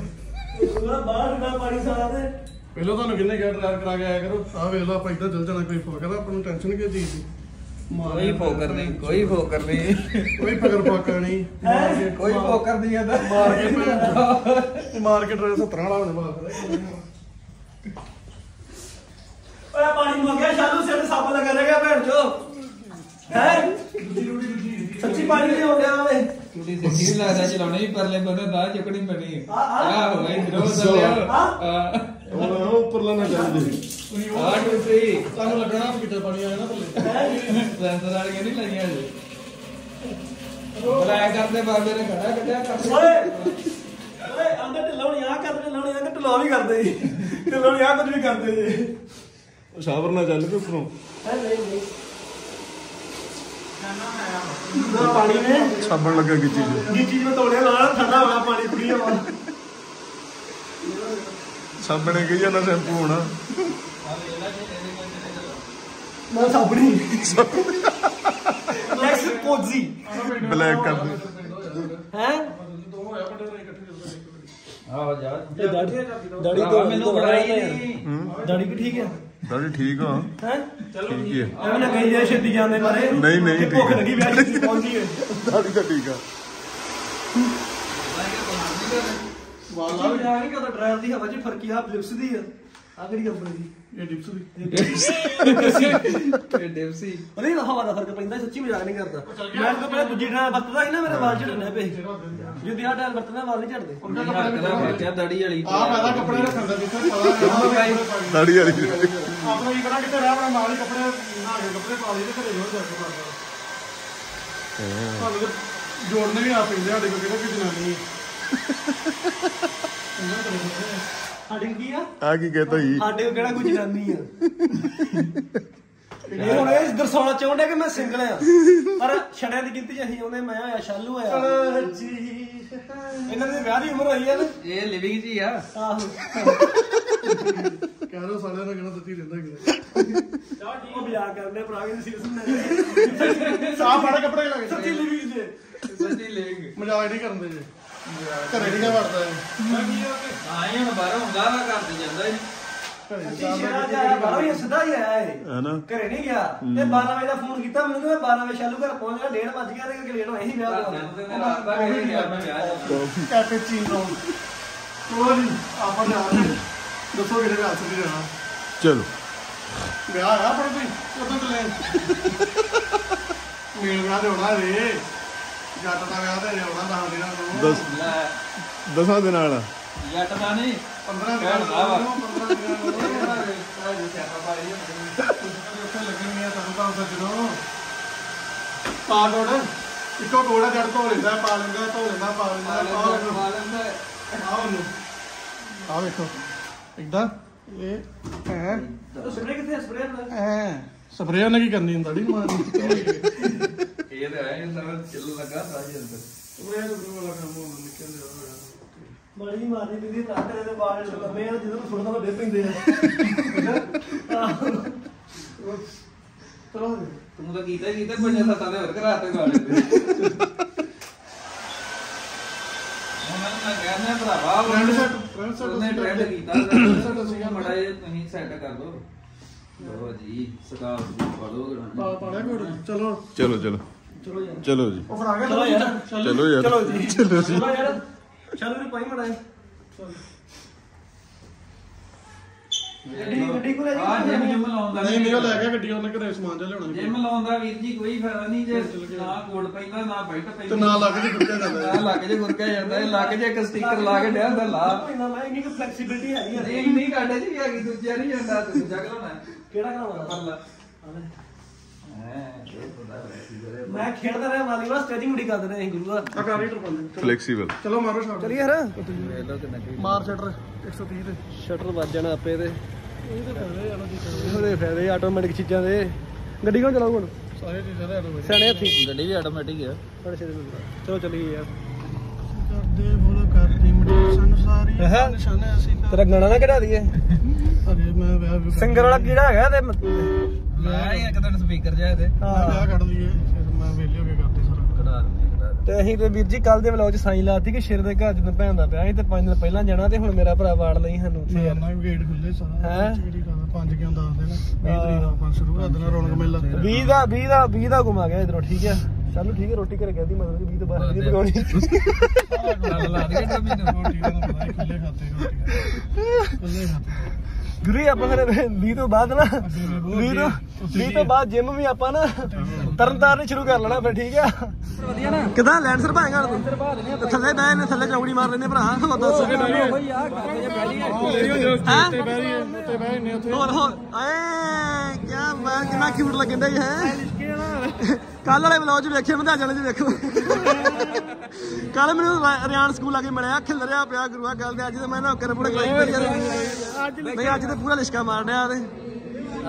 Speaker 1: ਬਾਹਰ ਨਾ ਪਾਣੀ ਸਾਰਾ ਤੇ।
Speaker 4: ਪਹਿਲਾਂ ਤੁਹਾਨੂੰ ਕਿੰਨੇ ਕਿਹਾ ਡਰਾਈਵ ਕਰਾ ਕੇ ਆਇਆ ਕਰੋ? ਆਹ ਵੇਖ ਲਓ ਆਪਾਂ ਇੱਧਰ ਚੱਲ ਜਾਣਾ ਕੋਈ ਫੋਕਰ ਆਪਾਂ ਨੂੰ ਟੈਨਸ਼ਨ ਕਿਉਂ ਚੀਜ਼ ਦੀ?
Speaker 5: ਕੋਈ ਫੋਕਰ ਨਹੀਂ ਕੋਈ ਫੋਕਰ ਨਹੀਂ।
Speaker 4: ਕੋਈ ਫਕਰ ਫਾਕਾ ਨਹੀਂ। ਮਾਰ ਕੇ
Speaker 5: ਕੋਈ ਫੋਕਰ ਨਹੀਂ ਆਦਾ
Speaker 4: ਮਾਰ ਕੇ ਭੈਣ ਮਾਰ ਕੇ ਡਰਾਈਵ 70 ਵਾਲਾ ਹੋਣੇ ਬਾਅਦ
Speaker 1: ਓਏ ਪਾਣੀ ਮੰਗਿਆ ਸ਼ਾਲੂ ਸਿਰ ਸਾਬਾ ਲਗਾ ਰਿਹਾ ਭੈਣ ਚੋ। ਹੈ? ਸੱਚੀ ਪਾਣੀ ਨਹੀਂ ਹੋ ਗਿਆ ਓਏ।
Speaker 5: ਟੂਟੀ ਸਿੱਧੀ ਨਹੀਂ ਲੱਗਦਾ ਚਲਾਉਣੀ ਪਰਲੇ ਬੰਦੇ ਦਾ ਚੁੱਕਣੀ ਬਣੀ
Speaker 1: ਆ, ਆ।
Speaker 5: ਆ ਹੋਏ ਇਧਰੋਂ ਚੱਲਿਆ
Speaker 1: ਆ।
Speaker 5: ਆ।
Speaker 4: ਹੁਣ ਉਹ ਉੱਪਰਲਾ ਨਾ ਚੱਲ ਜੇ
Speaker 5: ਆ ਟੂਟੀ
Speaker 4: ਤੁਹਾਨੂੰ ਲੱਗਣਾ ਕਿਤੇ ਪਾਣੀ ਆਇਆ ਨਾ ਥੱਲੇ।
Speaker 5: ਸੈਂਸਰ ਵਾਲੀਆਂ ਨਹੀਂ ਲਾਈਆਂ ਜੀ ਬਲਾਇਆ ਕਰਦੇ ਬਾਬੇ ਨੇ ਖੜਾ ਕੱਢਿਆ ਕਰ
Speaker 1: ਓਏ! ਓਏ ਆਂਦੇ ਢਿੱਲੋਂ ਆ ਕਰਦੇ ਢਿੱਲੋਂ ਆਂਦੇ ਢਿੱਲੋਂ ਵੀ ਕਰਦੇ ਜੀ। ਢਿੱਲੋਂ ਆ ਕੁਝ ਵੀ ਕਰਦੇ ਜੀ।
Speaker 4: ਸ਼ਾਵਰ ਨਾ ਚੱਲ ਕੇ ਉੱਪਰੋਂ।
Speaker 1: ਹੈ ਨਹੀਂ ਨਹੀਂ। ਨਾ ਪਾਣੀ ਨੇ?
Speaker 4: ਸਾਬਣ ਲੱਗਾ ਕੀ ਚੀਜ਼
Speaker 1: ਜੀ ਚੀਜ਼ ਮੈਂ ਤੋੜਿਆ ਨਾਲ ਠੰਡਾ ਹੋਣਾ ਪਾਣੀ ਪੀ ਆਵਾ
Speaker 4: ਸਾਬਣੇ ਕਹੀ ਜਾਂਦਾ ਸ਼ੈਂਪੂ ਹੋਣਾ?
Speaker 1: ਨਾ ਸਾਬਣੀ। ਲੈਕਸ ਕੋਜ਼ੀ।
Speaker 4: ਬਲੈਕ ਕਰ ਦੇ।
Speaker 1: ਹੈ?
Speaker 5: ਆਹ ਜਾ।
Speaker 1: ਇਹ ਦਾੜੀ ਦਾੜੀ ਤੋਂ
Speaker 5: ਮੈਨੂੰ ਬੜਾਈ ਨਹੀਂ।
Speaker 1: ਦਾੜੀ ਵੀ ਠੀਕ ਹੈ।
Speaker 2: ਦਾੜੀ ਠੀਕ ਆ
Speaker 1: ਹੈ?
Speaker 2: ਠੀਕ ਹੈ
Speaker 1: ਐਵੇਂ ਨਾ ਕਹੀ ਜਾਏ ਛੇਤੀ ਜਾਂਦੇ ਮਾਰੇ।
Speaker 2: ਨਹੀਂ, ਨਹੀਂ,
Speaker 1: ਭੁੱਖ
Speaker 2: ਠੀਕ।
Speaker 1: ਲੱਗੀ ਵਿਆਹ ਛੇਤੀ ਪਹੁੰਚੀ ਹੈ
Speaker 2: ਦਾੜੀ ਤਾਂ ਠੀਕ ਆ।
Speaker 1: ਵਾਲਾ ਜਾ ਨਹੀਂ ਕਹਦਾ ਡਰਾਈਵਰ ਦੀ ਹਵਾ 'ਚ ਫਰਕੀ ਆ ਫਲਿਪਸ ਦੀ ਆ। ਆ ਕਿਹੜੀ ਕੰਪਨੀ ਦੀ?
Speaker 4: ਇਹ ਡਿਪਸ ਦੀ।
Speaker 5: ਇਹ ਡਿਵਸੀ
Speaker 1: ਉਹਦੀ ਹਵਾ ਦਾ ਫ਼ਰਕ ਪੈਂਦਾ ਸੱਚੀ ਮਜ਼ਾਕ ਨਹੀਂ ਕਰਦਾ। ਮੈਂ ਤਾਂ ਪਹਿਲਾਂ ਦੂਜੀ ਡਰਾਈਵਰ ਵਰਤਦਾ ਸੀ ਨਾ ਮੇਰੇ ਵਾਲ ਝੜਨੇ ਪਏ। ਜੇ ਦਿਆ ਡਰਾਈਵਰ ਵਰਤਦਾ ਵਾਲ ਨਹੀਂ ਝੜਦੇ।
Speaker 5: ਹੱਕਦਾ ਫਰਕਿਆ ਦੜੀ ਵਾਲੀ
Speaker 4: ਆ ਫਾਇਦਾ ਕੱਪੜੇ ਰੱਖਣ ਦਾ ਜਿੱਥੇ ਪਤਾ
Speaker 2: ਦਾੜੀ ਵਾਲੀ।
Speaker 4: ਆਪਣਾ ਕਰਾਂ ਕਿਤੇ ਰਹਿ ਆਪਣਾ ਨਾਲ ਹੀ ਕੱਪੜੇ ਨਹਾ ਕੇ ਕੱਪੜੇ ਪਾ ਲਈ ਤੇ ਘਰੇ ਜੋ ਜਾ ਕੇ ਪਾ ਤੁਹਾਨੂੰ ਤਾਂ ਜੋੜਨੇ ਵੀ ਆ ਪੈਂਦੇ ਸਾਡੇ ਕੋਲ ਕਿਹੜਾ ਕੋਈ ਜਨਾਨੀ ਹੈ
Speaker 1: ਸਾਡੇ ਕੀ ਆ?
Speaker 2: ਆ ਕੀ ਕਹਤਾ ਜੀ?
Speaker 1: ਸਾਡੇ ਕੋਲ ਕਿਹੜਾ ਕੋਈ ਜਨਾਨੀ ਆ? ਇਹ ਹੁਣ ਇਹ ਦਰਸਾਉਣਾ ਚਾਹੁੰਦੇ ਕਿ ਮੈਂ ਸਿੰਗਲ ਆ ਪਰ ਛੜਿਆਂ ਦੀ ਗਿਣਤੀ 'ਚ ਅਸੀਂ ਆਉਂਦੇ ਮੈਂ ਹੋਇਆ ਸ਼ਾਲੂ ਹੋਇਆ ਜੀ ਇਹਨਾਂ ਦੇ ਵਿਆਹ ਦੀ ਉਮਰ ਹੋਈ ਆ ਨਾ?
Speaker 5: ਇਹ ਲਿਵਿੰਗ ਜੀ ਆ।
Speaker 1: ਆਹੋ।
Speaker 4: ਕਹਿ ਰਹੇ ਸਾਲਿਆਂ ਨੇ ਕਿਹੜਾ ਦਿੱਤੀ ਰਹਿੰਦਾ ਕਿ
Speaker 1: ਉਹ ਬਿਆਹ ਕਰਨੇ ਭਰਾ ਕੇ ਸੀਰੀਅਸ ਨਹੀਂ
Speaker 4: ਸਾਫ਼ ਫੜ ਕੱਪੜੇ ਲੱਗ
Speaker 1: ਸੱਚੀ ਲਿਵੀ ਜੇ।
Speaker 5: ਸੱਚੀ ਲਿਵਿੰਗ
Speaker 4: ਮਜ਼ਾਕ ਨਹੀਂ ਕਰਦੇ ਜੇ। ਘਰੇ ਨਹੀਂ ਵੜਦਾ ਹੈ
Speaker 5: ਆਏ ਹੁਣ ਬਾਹਰੋਂ ਹੁੰਦਾ ਵਾ ਘਰ ਤੇ ਜਾਂਦਾ ਹੀ।
Speaker 4: ਘਰੇ ਨੀ
Speaker 1: ਸੱਚੀ ਸ਼ੇਰਾ ਜਾ ਬਾਹਰੋਂ ਹੀ ਸਿੱਧਾ ਹੀ ਆਇਆ ਇਹ।
Speaker 2: ਹਨਾ
Speaker 1: ਘਰੇ ਨਹੀਂ ਗਿਆ। ਤੇ 12 ਵਜੇ ਦਾ ਫੋਨ ਕੀਤਾ ਮੈਨੂੰ ਤੇ 12 ਵਜੇ ਸ਼ਾਲੂ ਘਰ ਪਹੁੰਚ ਗਿਆ 1:30 ਵੱਜ ਗਿਆ ਤੇ ਕਰਕੇ ਲੇਟ ਹੋਇਆ ਸੀ ਵਿਆਹ ਤੋਂ।
Speaker 5: ਤੇ ਮੈਂ ਰਾਤ ਦਾ ਮੈਂ
Speaker 4: ਆਪਾਂ ਜਾ ਰਹੇ ਹਾਂ। ਦੱਸੋ ਕਿਹੜੇ ਵਿਆਹ ਤੇ ਜਾਣਾ
Speaker 2: ਚਲੋ।
Speaker 4: ਵਿਆਹ ਆ ਪਰ ਕੋਈ ਉਦੋਂ ਚੱਲੇ। ਮੇਲ ਵਿਆਹ ਤੇ ਹੋਣਾ ਰੇ ਜੱਟ ਦਾ ਵਿਆਹ ਤੇ ਆਉਣਾ ਦਸ ਦਿਨਾਂ ਨੂੰ।
Speaker 2: ਦਸ
Speaker 5: ਲੈ।
Speaker 2: ਦਸਾਂ ਦੇ ਨਾਲ
Speaker 5: ਜੱਟ ਦਾ ਨਹੀਂ।
Speaker 4: 15 ਦਿਨਾਂ ਨੂੰ। 15 ਦਿਨਾਂ ਨੂੰ।
Speaker 5: ਸਿਆਪਾ
Speaker 4: ਉੱਥੇ ਲੱਗਣਗੀਆਂ ਸਾਨੂੰ ਤਾਂ ਸੱਜਣੋ ਪਾ ਕੋੜ ਇੱਕੋ ਕੋੜਾ ਜੜ ਧੋ ਲੈਂਦਾ ਪਾ ਲੈਂਦਾ ਧੋ ਲੈਂਦਾ ਪਾ ਲੈਂਦਾ ਪਾ ਲੈਂਦਾ ਆ ਵੇਖੋ। ਇਦਾਂ ਇਹ ਹੈ।
Speaker 1: ਸਪਰੇ ਕਿੱਥੇ ਸਪਰੇ ਨਾਲ।
Speaker 4: ਐ ਸਪਰੇਅ ਉਹਨੇ ਕੀ ਕਰਨੀ ਹੁੰਦਾ? ਡੀ ਮਾਰਨੀ
Speaker 5: ਇਹ ਤੇ ਆਏ ਤਾਂ ਚੱਲ ਲੱਗਾ ਸਾਜੀ ਅੰਦਰ।
Speaker 4: ਉਹ ਇਹ ਵਾਲਾ ਕੰਮ ਹੋਣਾ ਨਿਕਲ ਜਾਣਾ
Speaker 1: ਬੜੀ ਮਾਰਦੀ ਬਿੰਦੀ ਤਾਂ ਤੇਰੇ ਦੇ ਬਾਲ ਲੰਮੇ ਆ ਜਦੋਂ ਸੁਣਦਾ ਵੱਡੇ ਪੈਂਦੇ ਆ।
Speaker 5: ਤੂੰ ਤਾਂ ਕੀਤਾ ਹੀ ਹੋਰ ਘਰਾਂ ਤੇ ਲੈਂਦੇ ਹੁਣ ਮੈਂ ਕਿਹਾ ਕਹਿੰਦੇ ਭਰਾਵਾ
Speaker 4: Trend set- trend set
Speaker 5: ਉਹਨੇ ਟ੍ਰੈਂਡ। ਕੀਤਾ ਸੈਟ ਸੀਗਾ ਮੜਾ ਇਹ ਤੁਸੀਂ ਸੈੱਟ ਕਰ ਦੋ। ਲੋ ਜੀ ਸਕਾਲ ਪਾ ਦੋ
Speaker 4: ਪਾ ਪਾੜਿਆ ਕੋਡ ਚਲੋ।
Speaker 2: ਚਲੋ ਚਲੋ। ਚਲੋ ਜੀ।
Speaker 4: ਉਹ ਫੜਾ ਕੇ ਚਲੋ ਯਾਰ
Speaker 2: ਚਲੋ ਯਾਰ।
Speaker 1: ਚਲੋ ਜੀ।
Speaker 2: ਚਲੋ ਜੀ।
Speaker 1: ਚਲੋ ਯਾਰ। ਚਲੋ ਵੀ ਪਾਈ ਮੜਾ ਗੱਡੀ ਗੱਡੀ ਕੋਲ
Speaker 5: ਆ ਜਿਮ ਜਿਮ ਲਾਉਂਦਾ
Speaker 4: ਨਹੀਂ ਨਹੀਂ ਉਹ ਲੈ ਗਿਆ ਗੱਡੀ ਉਹਨੇ ਘਰੇ ਸਮਾਨ ਜਿਹਾ ਲਿਆਉਣਾ
Speaker 5: ਜਿਮ ਲਾਉਂਦਾ ਵੀਰ ਜੀ ਕੋਈ ਫਾਇਦਾ ਨਹੀਂ ਜੇ ਨਾ ਕੋਡ ਪੈਂਦਾ ਨਾ ਬੈਲਟ ਪੈਂਦੀ।
Speaker 4: ਤੇ ਨਾ ਲੱਗ ਜੇ ਗੁੱਟਿਆ ਜਾਂਦਾ
Speaker 5: ਨਾ ਲੱਗ ਜੇ ਗੁਰਕਾ ਜਾਂਦਾ ਇਹ ਲੱਗ ਜੇ ਇੱਕ ਸਟicker ਲਾ ਕੇ ਡਿਆ ਹੁੰਦਾ ਲਾ।
Speaker 1: ਇਹਨਾਂ ਮੈਂ ਇੰਨੀ ਕੁ ਫਲੈਕਸੀਬਿਲਟੀ ਹੈਗੀ
Speaker 5: ਇਹ ਨਹੀਂ ਕਾਟੇ ਜੀ ਹੈਗੀ ਦੂਜਾ ਨਹੀਂ ਜਾਂਦਾ ਦੂਜਾ ਕਰਾਉਣਾ।
Speaker 1: ਕਿਹੜਾ ਕਰਾਉਣਾ?
Speaker 5: ਪਰਲਾ।
Speaker 1: ਮੈਂ ਖੇਡਦਾ ਰਿਹਾ ਵਾਲੀਬਾਲ ਸਟ੍ਰੈਚਿੰਗ ਬੜੀ ਕਰਦੇ ਰਹੇ ਗੁਰੂ ਦਾ
Speaker 4: ਆ ਕਰ ਰੀਟਰ ਪੰਦੇ
Speaker 2: ਫਲੈਕਸੀਬਲ
Speaker 4: ਚਲੋ। ਮਾਰੋ ਸ਼ਾਟ।
Speaker 1: ਚਲੀ ਯਾਰ।
Speaker 4: ਮਾਰ ਸ਼ਟਰ 130 ਤੇ।
Speaker 1: ਸ਼ਟਰ ਵੱਜ ਜਾਣਾ ਆਪੇ ਤੇ। ਉਹਦੇ ਫਾਇਦੇ ਆਟੋਮੈਟਿਕ ਚੀਜ਼ਾਂ ਦੇ। ਗੱਡੀ ਕਿਉਂ ਚਲਾਉ ਹੁਣ?
Speaker 4: ਸਾਰੇ ਚੀਜ਼ਾਂ ਲੈ ਲਓ
Speaker 1: ਸਿਆਣੇ ਹੱਥੀ।
Speaker 5: ਗੱਡੀ ਵੀ ਆਟੋਮੈਟਿਕ
Speaker 1: ਮਿਲਦਾ ਚਲੋ ਚੱਲੀਏ ਯਾਰ।
Speaker 4: ਕਰਦੇ ਫੋਲੋ ਕਰਦੀ ਮੈਡੀਟੇਸ਼ਨ ਸਾਰੀ
Speaker 1: ਹੈਂ?
Speaker 4: ਨਿਸ਼ਾਨੇ ਅਸੀਂ
Speaker 1: ਤੇਰਾ ਗਾਣਾ ਨਾ ਕਢਾ ਦਈਏ।
Speaker 4: ਅਰੇ ਮੈਂ ਵਿਆਹ ਵੀ
Speaker 1: ਸਿੰਗਰ ਵਾਲਾ ਕੀੜਾ ਹੈਗਾ ਤੇ
Speaker 5: ਮੈਂ ਇੱਕ ਦਿਨ ਸਪੀਕਰ ਜਾਏ ਤੇ
Speaker 4: ਮੈਂ ਵਿਆਹ ਕੱਢ ਲਈਏ ਫਿਰ ਮੈਂ ਵੇਲੇ ਹੋ ਕੇ ਕਰਦੇ ਸਾਰਾ।
Speaker 5: ਕਢਾ ਦਿੰਦੇ ਕਢਾ
Speaker 1: ਤੇ ਅਸੀਂ ਤੇ ਵੀਰ ਜੀ ਕੱਲ ਦੇ ਵਲੌਗ 'ਚ ਸਾਈ ਲਾਤੀ ਕਿ ਸ਼ੇਰ ਦੇ ਘਰ ਜਦੋਂ ਭੈਣ ਦਾ ਪਿਆ ਸੀ ਤੇ 5 ਦਿਨ ਪਹਿਲਾਂ ਜਾਣਾ ਤੇ ਹੁਣ ਮੇਰਾ ਭਰਾ ਵਾੜ ਲਈ ਸਾਨੂੰ ਉੱਥੇ। ਯਾਰ
Speaker 4: ਨਾ ਗੇਟ ਖੁੱਲੇ ਸਾਰਾ
Speaker 1: ਹੈਂ?
Speaker 4: ਜਿਹੜੀ ਗੱਲ ਪੰਜ ਕਿਉਂ ਦੱਸ ਦੇਣਾ? 20 ਤਰੀਕ ਦਾ ਆਪਾਂ ਸ਼ੁਰੂ ਕਰ ਦੇਣਾ ਰੌਣਕ ਮੇਲਾ।
Speaker 1: 20 ਦਾ 20 ਦਾ 20 ਦਾ ਘੁਮਾ ਗਿਆ ਇਧਰੋਂ ਠੀਕ ਹੈ ਚਲੋ ਠੀਕ ਹੈ ਰੋਟੀ ਘਰੇ ਕਹਿੰਦੀ ਮਤਲਬ ਕਿ 20 ਤੋਂ ਬਾਅਦ ਨਹੀਂ ਪਕਾਉਣੀ
Speaker 5: ਗੱਲ ਲਾ ਦੇ ਡਰਮੀ ਨੂੰ
Speaker 4: ਰੋਟੀ ਦਾ ਤਾਂ ਪਤਾ ਹੀ ਖੁੱਲੇ ਖਾਤੇ ਰੋਟੀ। ਖੁੱਲੇ ਖਾਤੇ।
Speaker 1: ਗੁਰੂ ਆਪਾਂ ਫਿਰ 20 ਤੋਂ ਬਾਅਦ ਨਾ 20 ਤੋਂ 20 ਤੋਂ ਬਾਅਦ ਜਿਮ ਵੀ ਆਪਾਂ ਨਾ ਤਰਨ ਤਾਰਨ ਸ਼ੁਰੂ ਕਰ ਲੈਣਾ ਫਿਰ ਠੀਕ ਆ? ਵਧੀਆ ਨਾ। ਕਿਦਾਂ ਲੈਂਸਰ ਭਾਏਗਾ ਤੂੰ? ਤੇ ਥੱਲੇ ਬਹਿ ਨੇ ਥੱਲੇ ਚੌਂਕੜੀ ਮਾਰ ਲੈਨੇ ਭਰਾ ਹੋਰ ਦੱਸ।
Speaker 4: ਉੱਤੇ
Speaker 1: ਹੈਂ?
Speaker 4: ਬਹਿ ਰਹੀ ਉੱਤੇ ਬਹਿ ਨੇ ਉੱਥੇ।
Speaker 1: ਹੋਰ ਹੋਰ। ਏ ਕੀ ਮੈਂ ਕਿੰਨਾ ਕਿਊਟ ਲੱਗਣ ਡਿਆ ਹੈ? ਕੱਲ ਵਾਲੇ ਵਲੌਗ 'ਚ ਵੇਖਿਆ ਮੈਂ ਤਾਂ ਅੱਜ ਵਾਲੇ 'ਚ ਵੇਖੋ। ਕੱਲ ਮੈਨੂੰ ਰਿਆਨ ਸਕੂਲ ਆ ਕੇ ਮਿਲਿਆ ਖਿਲ ਰਿਹਾ ਪਿਆ ਗੁਰੂਆ ਗੱਲ ਤੇ ਅੱਜ ਤੇ ਮੈਂ ਨਾ ਕਰ ਪੂਰੇ ਕਲਾਈ ਪਈ ਯਾਰ ਨਹੀਂ ਅੱਜ ਤੇ ਪੂਰਾ ਲਿਸ਼ਕਾ ਮਾਰ ਡਿਆ ਤੇ।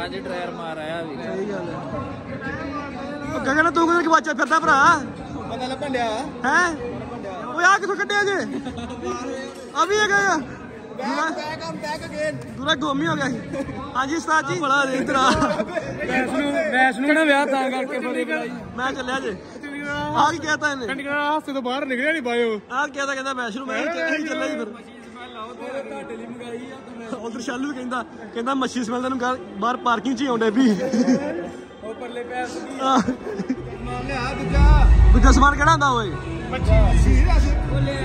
Speaker 5: ਅੱਜ ਡਰਾਇਰ ਮਾਰ ਆਇਆ ਵੀ।
Speaker 1: ਸਹੀ ਗੱਲ ਹੈ ਉਹ ਕਹਿੰਦਾ ਤੂੰ ਕਿਹਦੇ ਗਵਾਚਾ ਫਿਰਦਾ ਭਰਾ?
Speaker 4: ਪਤਾ ਲੱਭਣ ਡਿਆ
Speaker 1: ਹੈ? ਓਏ ਆ ਕਿਥੋਂ ਕੱਢਿਆ ਜੇ? ਆ ਵੀ ਹੈਗਾ ਆ
Speaker 4: ਬੈਕ ਆਮ ਬੈਕ ਅਗੇਨ
Speaker 1: ਪੂਰਾ ਗੁੰਮ ਹੀ ਗਿਆ ਸੀ। ਹਾਂਜੀ ਉਸਤਾਦ ਜੀ। ਬੜਾ ਦੇ ਇਧਰ ਆ
Speaker 4: ਵੈਸ ਨੂੰ ਵੈਸ ਨੂੰ ਨਾ ਵਿਆਹ ਤਾਂ ਕਰਕੇ ਬੜੀ ਬੜਾਈ
Speaker 1: ਮੈਂ ਚੱਲਿਆ ਜੇ। ਆ ਕੀ ਕਹਤਾ ਇਹਨੇ?
Speaker 4: ਚੰਡੀਗੜ੍ਹ ਹਾਸੇ ਤੋਂ ਬਾਹਰ ਨਿਕਲਿਆ ਨਹੀਂ ਬਾਇਓ
Speaker 1: ਆ ਕੀ ਕਹਤਾ ਕਹਿੰਦਾ ਮੈਂ ਸ਼ੁਰੂ ਮੈਂ ਚੱਲਿਆ ਜੀ ਫਿਰ। ਉਧਰ ਸ਼ਾਲੂ ਵੀ ਕਹਿੰਦਾ ਕਹਿੰਦਾ ਮੱਛੀ ਸਮੈਲ ਤੈਨੂੰ ਘਰ- ਬਾਹਰ ਪਾਰਕਿੰਗ 'ਚ ਹੀ ਆਉਂਦੇ ਵੀ
Speaker 4: ਉਹ ਪਰਲੇ ਪੈਰ
Speaker 1: ਆਹ,
Speaker 4: ਮਾਰ ਲਿਆ ਦੂਜਾ
Speaker 1: ਦੂਜਾ ਸਮਾਨ ਕਿਹੜਾ ਹੁੰਦਾ ਓਏ?
Speaker 4: ਮੱਛੀ ਸੀਰੀਅਸ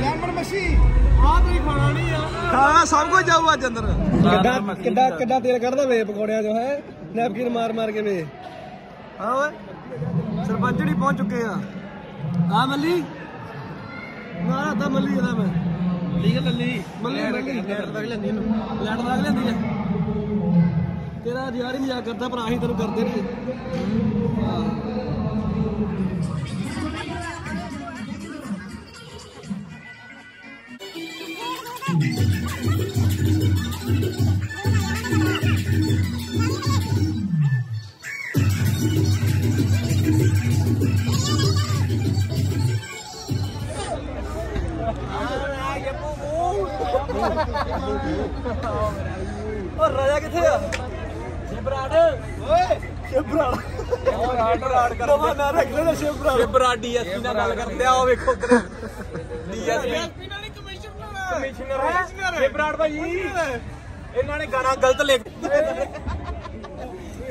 Speaker 4: ਲੈਮਨ ਮੱਛੀ। ਆਹ ਤੁਸੀਂ ਖਾਣਾ ਨਹੀਂ ਆ।
Speaker 1: ਖਾਣਾ ਸਭ ਕੁਝ ਜਾਊ ਅੱਜ ਅੰਦਰ। ਕਿੱਦਾਂ ਕਿੱਦਾਂ ਕਿੱਦਾਂ ਤੇਲ ਕੱਢਦਾ ਵੇ ਪਕੌੜਿਆਂ ਚੋਂ ਹੈ? ਨੈਪਕਿਨ ਮਾਰ ਮਾਰ ਕੇ ਵੇ। ਹਾਂ ਓਏ ਸਰਪੰਚ ਜਿਹੜੀ ਪਹੁੰਚ ਚੁੱਕੇ ਆ। ਆ ਮੱਲੀ? ਨਾ ਤਾਂ ਮੱਲੀ ਇਹਦਾ ਮੈਂ।
Speaker 5: ਠੀਕ ਹੈ ਲੱਲੀ?
Speaker 1: ਮੱਲੀ ਮੱਲੀ। ਲੈਟ ਲੱਗ ਲੈਂਦੀ ਲੈਟ ਲੱਗ ਲੈਂਦੀ ਆ। ਤੇਰਾ ਯਾਰ ਹੀ ਮਜ਼ਾਕ ਕਰਦਾ ਭਰਾ ਅਸੀਂ ਤੈਨੂੰ ਕਰਦੇ ਨਹੀਂ ਸ਼ਿਵਰਾੜ ਡੀਐਸਪੀ ਨਾਲ ਗੱਲ ਕਰਦੇ ਆ ਉਹ ਵੇਖੋ ਉਧਰ ਡੀਐਸਪੀ ਨਾਲ ਹੀ ਕਮਿਸ਼ਨਰ ਕਮਿਸ਼ਨਰ ਸ਼ਿਵਰਾੜ ਭਾਈ ਇਹਨਾਂ ਨੇ ਗਾਣਾ ਗਲਤ ਲਿਖ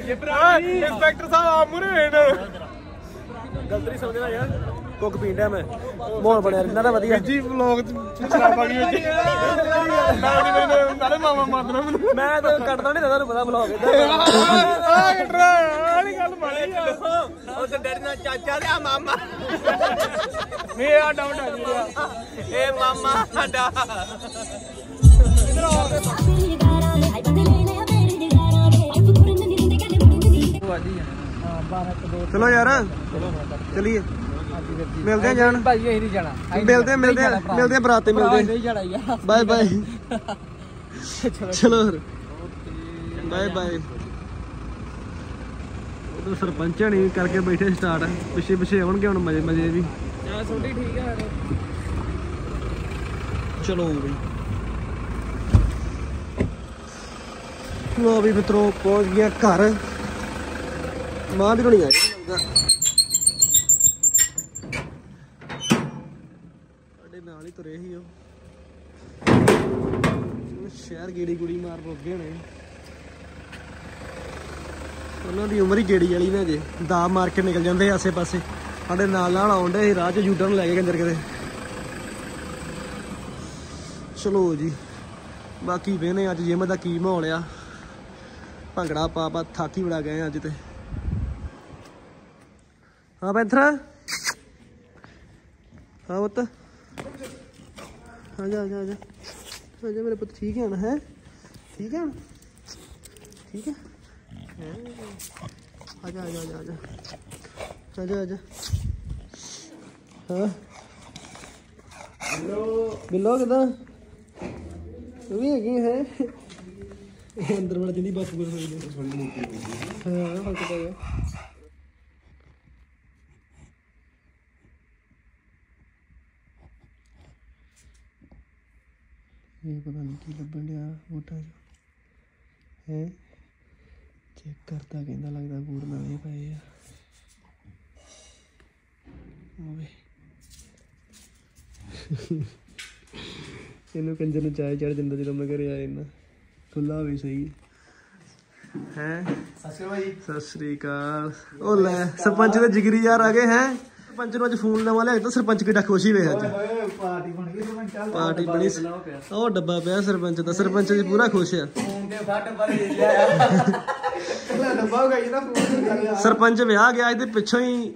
Speaker 1: ਸ਼ਿਵਰਾੜ ਇੰਸਪੈਕਟਰ ਸਾਹਿਬ ਆ ਮੁਰੇ ਗਲਤ ਨਹੀਂ ਸਮਝਦਾ ਯਾਰ ਕੁੱਕ ਪੀਂਦਾ ਮੈਂ ਮੋਹਨ ਬਣਿਆ ਇਹਨਾਂ ਦਾ ਵਧੀਆ
Speaker 4: ਜੀ ਵਲੌਗ ਚ ਸ਼ਰਾਬ ਆ ਗਈ ਵਿੱਚ ਨਾਲੇ ਮਾਮਾ ਮਾਰਨਾ ਮੈਨੂੰ
Speaker 1: ਮੈਂ ਤਾਂ ਕੱਟਦਾ ਨਹੀਂ ਤੁਹਾਨੂੰ ਪਤਾ ਬਲੌਗ
Speaker 4: ਆ ਕਟਰਾ ਆਲੀ ਗੱਲ ਮਾਰੀ ਆ।
Speaker 1: ਉਹ ਤੇ ਡੈਡੀ ਨਾਲ ਚਾਚਾ ਤੇ ਆ ਮਾਮਾ।
Speaker 4: ਨਹੀਂ ਆ ਡਾਊਨ ਆ? ਜੀ
Speaker 1: ਇਹ ਮਾਮਾ ਸਾਡਾ। ਚਲੋ ਯਾਰ ਚਲੀਏ। ਮਿਲਦੇ ਆ ਜਾਣ।
Speaker 3: ਭਾਈ ਇਹ ਨਹੀਂ ਜਾਣਾ।
Speaker 1: ਮਿਲਦੇ ਆ, ਮਿਲਦੇ ਆ, ਮਿਲਦੇ ਆ ਬਰਾਤੇ ਮਿਲਦੇ
Speaker 3: ਨਹੀਂ ਜਾਣਾ ਯਾਰ।
Speaker 1: Bye bye. ਚਲੋ ਫਿਰ। Bye bye. ਉਹ ਸਰਪੰਚ ਨਹੀਂ ਕਰਕੇ ਬੈਠੇ ਸਟਾਰਟ ਪਿੱਛੇ ਪਿੱਛੇ ਆਉਣਗੇ ਹੁਣ ਮਜੇ ਮਜੇ ਵੀ।
Speaker 3: ਯਾਰ ਛੋਟੀ ਠੀਕ ਹੈ
Speaker 1: ਚਲੋ ਬਈ। ਲੋ ਵੀ ਮਿੱਤਰੋ ਪਹੁੰਚ ਗਿਆ ਘਰ। ਮਾਂ ਵੀ ਰੋਣੀ ਆ ਸਾਡੇ ਨਾਲ ਹੀ ਤੁਰੇ ਸੀ ਉਹ। ਸ਼ਹਿਰ ਗੇੜੀ ਗੁੜੀ ਮਾਰ ਰੋਗੇ ਹੋਣੇ। ਉਹਨਾਂ ਦੀ ਉਮਰ ਹੀ ਗੇੜੀ ਵਾਲੀ ਨੇ ਜੇ। ਦਾ ਮਾਰ ਕੇ ਨਿਕਲ ਜਾਂਦੇ ਆਸੇ ਪਾਸੇ। ਸਾਡੇ ਨਾਲ ਨਾਲ ਆਉਂਦੇ ਰਾਹ 'ਚ ਯੂਟਰਨ ਲੈ ਕੇ ਕਿੰਦਰ ਕਿਤੇ। ਚਲੋ ਜੀ, ਬਾਕੀ ਵੇਨੇ ਅੱਜ ਜਿਮ ਦਾ ਕੀ ਮਾਹੌਲ ਆ। ਭੰਗੜਾ ਪਾ ਪਾ ਥਾਕੀ ਬੜਾ ਗਏ ਅੱਜ ਤੇ। ਹਾਂ ਪੈਂਥਰਾ? ਹਾਂ ਪੁੱਤ। ਆ ਜਾ ਆ ਜਾ ਆ ਜਾ। ਆ ਜਾ ਮੇਰੇ ਪੁੱਤ, ਠੀਕ ਹੈ ਨਾ ਹੈ? ਠੀਕ ਹੈ ਠੀਕ ਹੈ ਹੈਂ? ਆ ਜਾ ਆ ਜਾ ਆ ਜਾ ਹਾਂ। ਬਿੱਲੋ ਬਿੱਲੋ ਕਿਦਾਂ? ਤੂੰ ਵੀ ਹੈਗੀ ਹੈ? ਇਹ ਅੰਦਰ ਵੜ ਜਾਂਦੀ। ਬਸ ਗੁਰ ਹੋਈ ਹਾਂ ਫ਼ਰਕ ਪੈ ਗਿਆ ਇਹ ਪਤਾ ਨਹੀਂ ਕੀ ਲੱਭਣ ਡਿਆ ਮੋਟਾ ਜਿਹਾ। ਹੈ? ਚੈੱਕ ਕਰਤਾ ਕਹਿੰਦਾ ਲੱਗਦਾ ਬੂਟ ਨਵੇਂ ਪਏ ਆ। ਓਏ ਇਹਨੂੰ ਕੰਜਰ ਨੂੰ ਚਾਹ ਚੜ ਜਾਂਦਾ ਜਦੋਂ ਮੈਂ ਘਰੇ ਆਇਆ ਇਹਨਾਂ ਖੁੱਲਾ ਹੋਵੇ ਸਹੀ। ਹੈ? ਸਤਿ ਸ੍ਰੀ ਅਕਾਲ ਉਹ ਲੈ ਸਰਪੰਚ ਦੇ ਜਿਗਰੀ ਯਾਰ ਆ ਗਏ ਹੈ? ਸਰਪੰਚ ਨੂੰ ਅੱਜ ਫੋਨ ਨਵਾਂ ਲਿਆ ਤਾਂ ਸਰਪੰਚ ਕਿੱਡਾ ਖੁਸ਼ੀ ਵੇ ਅੱਜ।
Speaker 4: ਪਾਰਟੀ ਬਣ ਗਈ ਸਰਪੰਚ
Speaker 1: ਪਾਰਟੀ ਬਣੀ। ਉਹ ਡੱਬਾ ਪਿਆ ਸਰਪੰਚ ਦਾ ਸਰਪੰਚ ਜੀ ਪੂਰਾ ਖੁਸ਼ ਆ।
Speaker 4: ਪਹਿਲਾਂ ਡੱਬਾ ਹੋ ਗਿਆ ਨਾ ਫੋਨ ਕਰਿਆ
Speaker 1: ਸਰਪੰਚ ਵਿਆਹ ਗਿਆ ਇਹਦੇ ਪਿੱਛੋਂ ਹੀ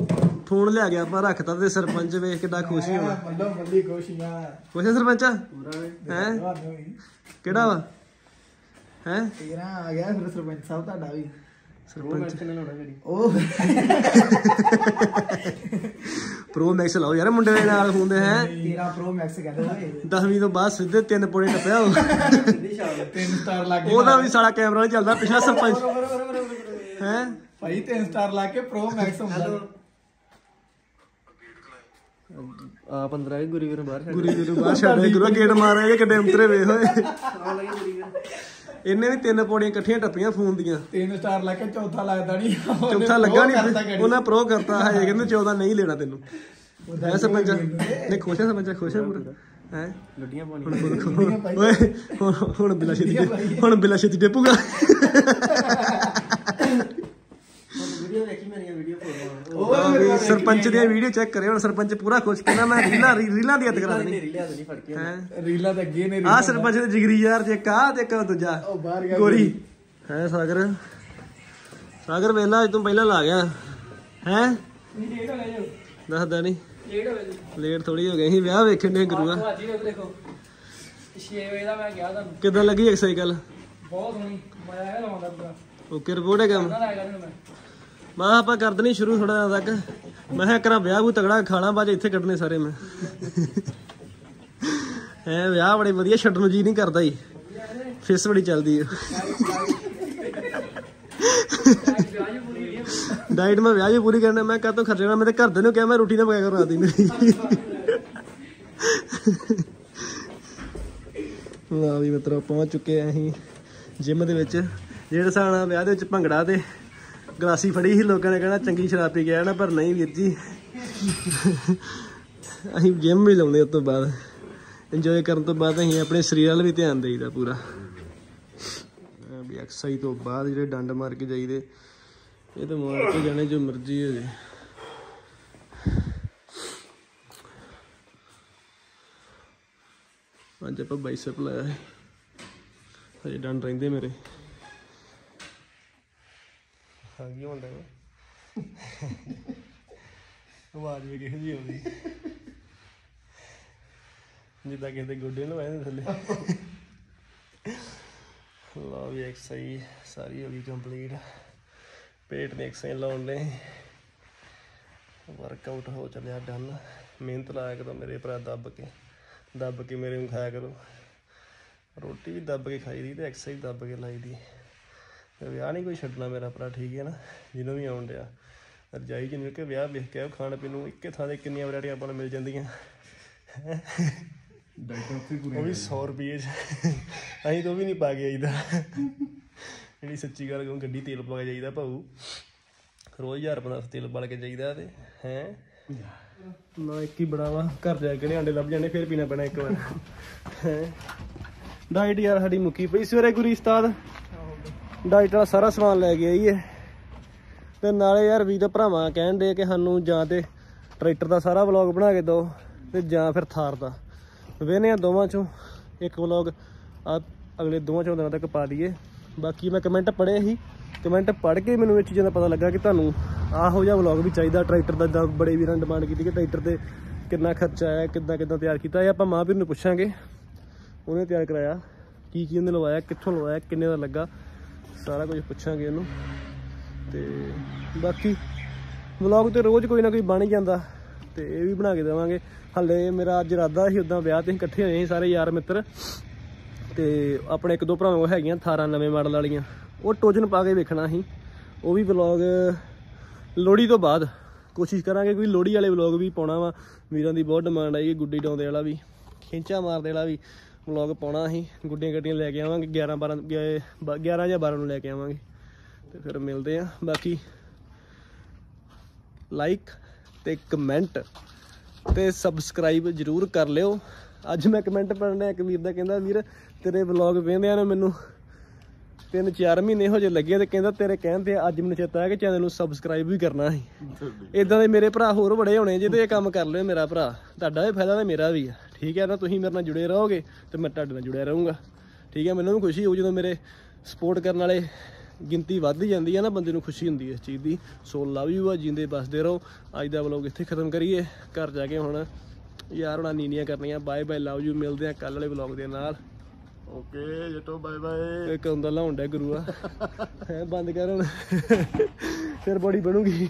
Speaker 1: ਫੋਨ ਲਿਆ ਗਿਆ ਆਪਾਂ ਰੱਖਤਾ ਤੇ ਸਰਪੰਚ ਵੇਖ ਕਿੱਡਾ ਖੁਸ਼ ਹੀ ਹੋਣਾ।
Speaker 4: ਮੱਲੋ ਮੱਲੀ ਖੁਸ਼ੀਆਂ
Speaker 1: ਖੁਸ਼ ਹੈ ਸਰਪੰਚ? ਹੈ? ਕਿਹੜਾ ਵਾ? ਹੈ?
Speaker 4: 13 ਆ ਗਿਆ ਫਿਰ ਸਰਪੰਚ ਸਾਹਿਬ ਤੁਹਾਡਾ ਵੀ।
Speaker 1: ਸਰਪੰਚ।
Speaker 4: ਉਹ
Speaker 1: ਪ੍ਰੋ ਮੈਕਸ ਲਾਓ ਯਾਰ ਮੁੰਡੇ ਦੇ ਨਾਲ ਹੁੰਦੇ ਹੈ।
Speaker 4: 13 ਪ੍ਰੋ ਮੈਕਸ ਕਹਿੰਦੇ ਓਏ
Speaker 1: 10ਵੀਂ ਤੋਂ ਬਾਅਦ ਸਿੱਧੇ ਤਿੰਨ ਪੌੜੇ ਟੱਪਿਆ ਉਹ।
Speaker 4: ਤਿੰਨ ਸਟਾਰ
Speaker 1: ਉਹਦਾ ਵੀ ਸਾਲਾ ਕੈਮਰਾ ਨਹੀਂ ਚੱਲਦਾ ਪਿਛਲਾ ਸਰਪੰਚ ਹੈ?
Speaker 4: ਭਾਈ ਤਿੰਨ ਸਟਾਰ ਲਾ ਕੇ ਪ੍ਰੋ ਮੈਕਸ ਹੁੰਦਾ।
Speaker 5: ਆ 15 ਗੁਰੀ ਵੀਰ ਬਾਹਰ
Speaker 1: ਗੁਰੀ ਗੁਰੂ ਬਾਹਰ ਛੱਡੇ ਗੁਰੂ ਗੇਟ ਮਾਰਿਆ ਇਹ ਕਿੱਡੇ ਅੰਤਰੇ ਵੇ ਹੋਏ। ਇਹਨੇ ਵੀ ਤਿੰਨ ਪੌੜੀਆਂ ਇਕੱਠੀਆਂ ਟੱਪੀਆਂ ਫੋਨ ਦੀਆਂ।
Speaker 4: ਤਿੰਨ ਸਟਾਰ ਲਾ ਕੇ ਚੌਥਾ ਲੱਗਦਾ ਨਹੀਂ
Speaker 1: ਚੌਥਾ ਲੱਗਾ ਨਹੀਂ ਉਹਨਾਂ ਪ੍ਰੋ ਕਰਤਾ ਹੈ ਕਹਿੰਦੇ 14 ਨਹੀਂ ਲੈਣਾ ਤੈਨੂੰ। ਹੈ ਸਰਪੰਚ? ਨਹੀਂ ਖੁਸ਼ ਹੈ ਸਰਪੰਚ ਖੁਸ਼ ਹੈ ਪੂਰਾ। ਹੈ?
Speaker 5: ਗੱਡੀਆਂ ਪਾਣੀ
Speaker 1: ਓਏ ਹੁਣ- ਬਿਲਾ ਛੇਤੀ ਹੁਣ ਬਿਲਾ ਛੇਤੀ ਡੇਪੂਗਾ।
Speaker 5: ਵੀਡੀਓ ਦੇਖੀ ਮੇਰੀਆਂ ਵੀਡੀਓ
Speaker 1: ਵੀ ਸਰਪੰਚ ਦੀਆਂ ਵੀਡੀਓ ਚੈੱਕ ਕਰੇ ਹੁਣ ਸਰਪੰਚ ਪੂਰਾ ਖੁਸ਼ ਕਹਿੰਦਾ ਮੈਂ ਰੀਲਾਂ ਰੀਲਾਂ ਦੀ ਹੱਦ ਕਰਾ ਦੇਣੀ
Speaker 5: ਲਿਆ ਨਹੀਂ ਫੜ ਕੇ
Speaker 1: ਹੈ?
Speaker 4: ਰੀਲਾਂ ਤਾਂ ਅੱਗੇ ਨੇ
Speaker 1: ਆ ਸਰਪੰਚ ਦੇ ਜਿਗਰੀ ਯਾਰ ਜੇ ਕਾ ਤੇ ਇੱਕ ਦੂਜਾ।
Speaker 4: ਉਹ ਬਾਹਰ ਗਿਆ
Speaker 1: ਗੋਰੀ। ਹੈ ਸਾਗਰ? ਸਾਗਰ ਵੇਲਾ ਅੱਜ ਤੂੰ ਪਹਿਲਾਂ ਲਾ ਗਿਆ। ਹੈ? ਦੱਸਦਾ ਨਹੀਂ ਲੇਟ ਥੋੜੀ ਹੋ ਗਈ ਸੀ ਵਿਆਹ ਵੇਖਣ ਦੇ ਗੁਰੂਆ।
Speaker 6: ਭਾਜੀ ਵੇਖੋ ਦੇਖੋ। 6 ਵਜੇ ਦਾ ਮੈਂ ਗਿਆ ਤੁਹਾਨੂੰ।
Speaker 1: ਕਿਦਾਂ ਲੱਗੀ ਐਕਸਾਈਕਲ
Speaker 6: ਬਹੁਤ ਸੋਹਣੀ। ਮਜ਼ਾ ਆਇਆ ਲਾਉਂਦਾ ਪੂਰਾ।
Speaker 1: ਓਕੇ ਰਿਪੋਰਟ ਹੈ ਕੰਮ?
Speaker 6: ਮੈਂ
Speaker 1: ਕਿਹਾ ਆਪਾਂ ਕਰ ਦੇਣੀ ਸ਼ੁਰੂ ਥੋੜਾ ਜਿਹਾ ਤੱਕ। ਮੈਂ ਕਿਹਾ ਕਰਾਂ ਵਿਆਹ ਕੋ ਤਗੜਾ ਖਾਣਾ ਬਾਜ ਇੱਥੇ ਕੱਢਨੇ ਸਾਰੇ ਮੈਂ। ਐ ਵਿਆਹ ਬੜੇ ਵਧੀਆ ਛੱਡਣ ਨੂੰ ਜੀ ਨਹੀਂ ਕਰਦਾ ਹੀ ਫਿਸ ਬੜੀ ਚੱਲਦੀ ਹੈ ਡਾਈਟ ਮੈਂ ਵਿਆਹ ਵੀ ਪੂਰੀ ਕਰਨਾ ਮੈਂ ਕਾਹਤੋਂ ਖਰਚਣਾ? ਮੇਰੇ ਘਰ ਦੇ ਨੂੰ ਕਿਹਾ ਮੈਂ ਰੋਟੀ ਨਾ ਪਕਾਇਆ ਕਰੋ ਰਾਤ ਦੀ ਮੇਰੀ। ਲਾ ਵੀ ਮਿੱਤਰੋ, ਪਹੁੰਚ ਚੁੱਕੇ ਆ ਅਸੀਂ ਜਿਮ ਦੇ ਵਿੱਚ। ਜਿਹੜੇ ਹਿਸਾਬ ਵਿਆਹ ਦੇ ਵਿੱਚ ਭੰਗੜਾ ਤੇ ਗਲਾਸੀ ਫੜੀ ਸੀ, ਲੋਕਾਂ ਨੇ ਕਹਿਣਾ ਚੰਗੀ ਸ਼ਰਾਬ ਪੀ ਗਿਆ ਨਾ, ਪਰ ਨਹੀਂ ਵੀਰ ਜੀ। ਅਸੀਂ ਜਿਮ ਵੀ ਲਾਉਂਦੇ ਉਸ ਤੋਂ ਬਾਅਦ। ਇੰਜੋਏ ਕਰਨ ਤੋਂ ਬਾਅਦ ਅਸੀਂ ਆਪਣੇ ਸਰੀਰ ਵੱਲ ਵੀ ਧਿਆਨ ਦੇਈਦਾ ਪੂਰਾ। ਵੀ ਐਕਸਰਸਾਈਜ਼ ਤੋਂ ਬਾਅਦ ਜਿਹੜੇ ਡੰਡ ਮਾਰ ਕੇ ਜਾਈਦੇ, ਇਹ ਤਾਂ ਮਾਰ ਕੇ ਜਾਣੇ ਜੋ ਮਰਜ਼ੀ ਹੋ ਜੇ। ਅੱਜ ਆਪਾਂ ਬਾਈਸੈਪ ਲਾਇਆ ਹੈ ਹਜੇ ਡੰਡ ਰਹਿੰਦੇ ਮੇਰੇ। ਹਾਂ ਕੀ ਹੁੰਦਾ ਹੈ ਆਵਾਜ਼ ਵੀ ਕਿਹੋ ਜਿਹੀ ਆਉਂਦੀ? ਜਿੱਦਾਂ ਕਿਸੇ ਗੋਡੇ ਨੂੰ ਆਏ ਥੱਲੇ। ਲਓ ਵੀ ਐਕਸਰਸਾਈਜ਼ ਸਾਰੀ ਹੋ ਗਈ ਕੰਪਲੀਟ ਪੇਟ ਦੀ ਐਕਸਰਸਾਈਜ਼ ਲਾਉਣ ਦੇ ਵਰਕਆਊਟ ਹੋ ਚੱਲਿਆ ਡਨ ਮਿਹਨਤ ਲਾਇਆ ਕਰੋ ਮੇਰੇ ਭਰਾ ਦੱਬ ਕੇ ਦੱਬ ਕੇ ਮੇਰੇ ਨੂੰ ਖਾਇਆ ਕਰੋ। ਰੋਟੀ ਵੀ ਦੱਬ ਕੇ ਖਾਈ ਦੀ ਤੇ ਐਕਸਰਸਾਈਜ਼ ਦੱਬ ਕੇ ਲਾਈ ਦੀ। ਤੇ ਵਿਆਹ ਨਹੀਂ ਕੋਈ ਛੱਡਣਾ ਮੇਰਾ ਭਰਾ ਠੀਕ ਹੈ ਨਾ? ਜਿਹਨੂੰ ਵੀ ਆਉਣ ਡਿਆ। ਰਜਾਈ ਜਿਹਨੂੰ ਕਿ ਵਿਆਹ ਵੇਖ ਕੇ ਆਓ, ਖਾਣ ਪੀਣ ਨੂੰ ਇੱਕੇ ਥਾਂ ਤੇ ਕਿੰਨੀਆਂ ਵੈਰਾਈਟੀਆਂ ਆਪਾਂ ਨੂੰ ਮਿਲ ਜਾਂਦੀਆਂ। ਉਹ ਵੀ 100 ਰੁਪਏ ਚ। ਅਸੀਂ ਤਾਂ ਵੀ ਨਹੀਂ ਪਾ ਕੇ ਆਈਦਾ ਜਿਹੜੀ ਸੱਚੀ ਗੱਲ ਕਹੂੰ ਗੱਡੀ ਤੇਲ ਪਾ ਕੇ ਜਾਈਦਾ ਭਾਊ। ਰੋਜ਼ 1000 ਰੁਪਏ ਦਾ ਤੇਲ ਪਾ ਕੇ ਜਾਈਦਾ ਤੇ ਹੈ? ਨਾ ਇੱਕ ਹੀ ਬੜਾ ਵਾ ਘਰ ਜਾ ਕੇ ਆਂਡੇ ਲੱਭ ਜਾਣੇ ਫਿਰ ਪੀਣਾ ਪੈਣਾ ਇੱਕ ਵਾਰ। ਹੈ? ਡਾਈਟ ਯਾਰ ਸਾਡੀ ਮੁੱਕੀ ਪਈ। ਸਵੇਰੇ ਗੁਰੀ ਉਸਤਾਦ ਡਾਈਟ ਵਾਲਾ ਸਾਰਾ ਸਮਾਨ ਲੈ ਕੇ ਆਈਏ। ਤੇ ਨਾਲੇ ਯਾਰ ਵੀਰ ਭਰਾਵਾਂ ਕਹਿਣ ਦੇ ਕਿ ਸਾਨੂੰ ਜਾਂ ਤੇ ਟਰੈਕਟਰ ਦਾ ਸਾਰਾ ਵਲੌਗ ਬਣਾ ਕੇ ਦਿਓ ਤੇ ਜਾਂ ਫਿਰ ਥਾਰ ਦਾ। ਵੇਨੇ ਆ ਦੋਵਾਂ ਚੋਂ। ਇੱਕ ਵਲੌਗ ਆ ਅਗਲੇ ਦੋਵਾਂ ਚੋਂ ਦਿਨਾਂ ਤੱਕ ਪਾ ਦਈਏ ਬਾਕੀ ਮੈਂ ਕਮੈਂਟ ਪੜ੍ਹੇ ਸੀ। ਕਮੈਂਟ ਪੜ੍ਹ ਕੇ ਮੈਨੂੰ ਇਹ ਚੀਜ਼ਾਂ ਦਾ ਪਤਾ ਲੱਗਾ ਕਿ ਤੁਹਾਨੂੰ ਆਹੋ ਜਿਹਾ ਵਲੌਗ ਵੀ ਚਾਹੀਦਾ ਟਰੈਕਟਰ ਦਾ ਜਿੱਦਾਂ ਬੜੇ ਵੀਰਾਂ ਡਿਮਾਂਡ ਕੀਤੀ ਕਿ ਟਰੈਕਟਰ ਤੇ ਕਿੰਨਾ ਖਰਚਾ ਆਇਆ, ਕਿੱਦਾਂ ਕਿੱਦਾਂ ਤਿਆਰ ਕੀਤਾ। ਇਹ ਆਪਾਂ ਮਾਂ ਵੀਰ ਨੂੰ ਪੁੱਛਾਂਗੇ। ਉਹਨੇ ਤਿਆਰ ਕਰਾਇਆ। ਕੀ ਕੀ ਉਹਨੇ ਲਵਾਇਆ, ਕਿੱਥੋਂ ਲਵਾਇਆ, ਕਿੰਨੇ ਦਾ ਲੱਗਾ। ਸਾਰਾ ਕੁਝ ਪੁੱਛਾਂਗੇ ਉਹਨੂੰ। ਤੇ ਬਾਕੀ ਵਲੌਗ ਤੇ ਰੋਜ਼ ਕੋਈ ਨਾ ਕੋਈ ਬਣ ਹੀ ਜਾਂਦਾ। ਤੇ ਇਹ ਵੀ ਬਣਾ ਕੇ ਦੇਵਾਂਗੇ। ਹੱਲੇ ਮੇਰਾ ਅੱਜ ਇਰਾਦਾ ਸੀ ਉਦਾਂ ਵਿਆਹ ਤੇ ਇਕੱਠੇ ਹੋਏ ਸੀ ਸਾਰੇ ਯਾਰ ਮਿੱਤਰ। ਤੇ ਆਪਣੇ ਇੱਕ ਦੋ ਭਰਾਵਾਂ ਕੋਲ ਹੈਗੀਆਂ 18 ਨਵੇਂ ਮਾਡਲ ਵਾਲੀਆਂ। ਉਹ ਟੋਜਨ ਪਾ ਕੇ ਵੇਖਣਾ ਸੀ। ਉਹ ਵੀ ਵਲੌਗ ਲੋਹੜੀ ਤੋਂ ਬਾਅਦ। ਕੋਸ਼ਿਸ਼ ਕਰਾਂਗੇ ਕੋਈ ਲੋਹੜੀ ਵਾਲੇ ਵਲੌਗ ਵੀ ਪਾਉਣਾ ਵਾ। ਵੀਰਾਂ ਦੀ ਬਹੁਤ ਡਿਮਾਂਡ ਆਈ ਗੁੱਡੀ ਡਾਉਂਦੇ ਵਾਲਾ ਵੀ, ਖਿੰਚਾ ਮਾਰਦੇ ਵਾਲਾ ਵੀ। ਵਲੌਗ ਪਾਉਣਾ ਸੀ ਗੁੱਡੀਆਂ ਗੱਡੀਆਂ ਲੈ ਕੇ ਆਵਾਂਗੇ 11 12 11 ਜਾਂ 12 ਨੂੰ ਲੈ ਕੇ ਆਵਾਂਗੇ। ਤੇ ਫਿਰ ਮਿਲਦੇ ਆ ਬਾਕੀ ਲਾਈਕ ਤੇ ਕਮੈਂਟ ਤੇ ਸਬਸਕ੍ਰਾਈਬ ਜਰੂਰ ਕਰ ਲਿਓ। ਅੱਜ ਮੈਂ ਕਮੈਂਟ ਪੜ੍ਹਨਾ ਇੱਕ ਵੀਰ ਦਾ ਕਹਿੰਦਾ ਵੀਰ ਤੇਰੇ ਵਲੌਗ ਵੇਖਦਿਆਂ ਨੂੰ ਮੈਨੂੰ ਤਿੰਨ ਚਾਰ ਮਹੀਨੇ ਹੋ ਜੇ ਲੱਗੇ ਤੇ ਕਹਿੰਦਾ ਤੇਰੇ ਕਹਿਣ ਤੇ ਅੱਜ ਮੈਨੂੰ ਚੇਤਾ ਆਇਆ ਕਿ ਚੈਨਲ ਨੂੰ ਸਬਸਕ੍ਰਾਈਬ ਵੀ ਕਰਨਾ ਸੀ। ਇਦਾਂ ਦੇ ਮੇਰੇ ਭਰਾ ਹੋਰ ਬੜੇ ਹੋਣੇ ਜਿਹਦੇ ਇਹ ਕੰਮ ਕਰ ਲਿਓ ਮੇਰਾ ਭਰਾ। ਤੁਹਾਡਾ ਵੀ ਫਾਇਦਾ ਤੇ ਮੇਰਾ ਵੀ ਆ। ਠੀਕ ਹੈ ਨਾ ਤੁਸੀਂ ਮੇਰੇ ਨਾਲ ਜੁੜੇ ਰਹੋਗੇ ਤੇ ਮੈਂ ਤੁਹਾਡੇ ਨਾਲ ਜੁੜਿਆ ਰਹੂੰਗਾ। ਠੀਕ ਹੈ ਮੈਨੂੰ ਵੀ ਖੁਸ਼ੀ ਹੋਊ ਜਦੋਂ ਮੇਰੇ ਸਪੋਰਟ ਕਰਨ ਵਾਲੇ ਗਿਣਤੀ ਵੱਧਦੀ ਜਾਂਦੀ ਹੈ ਨਾ ਬੰਦੇ ਨੂੰ ਖੁਸ਼ੀ ਹੁੰਦੀ ਹੈ ਇਸ ਚੀਜ਼ ਦੀ। ਸੋ ਲਵ ਯੂ ਆ ਜਿੰਦੇ ਬਸਦੇ ਰਹੋ। ਅੱਜ ਦਾ ਵਲੌਗ ਇੱਥੇ ਖਤਮ ਕਰੀਏ। ਘਰ ਜਾ ਕੇ ਹੁਣ ਯਾਰ ਹੁਣਾਂ ਨੀਨੀਆਂ ਕਰਨੀਆਂ। ਬਾਏ ਬਾਏ ਲਵ ਯੂ ਮਿਲਦੇ ਆ ਕੱਲ ਵਾਲੇ ਵਲੌਗ ਦੇ ਨਾਲ।
Speaker 4: ਓਕੇ ਜਟੋ ਬਾਏ ਬਾਏ
Speaker 1: ਇੱਕ ਹੁੰਦਾ ਲਾਉਣ ਡਿਆ ਗੁਰੂ ਆ ਬੰਦ ਕਰ ਹੁਣ। ਫਿਰ ਬੜੀ ਬਣੂਗੀ।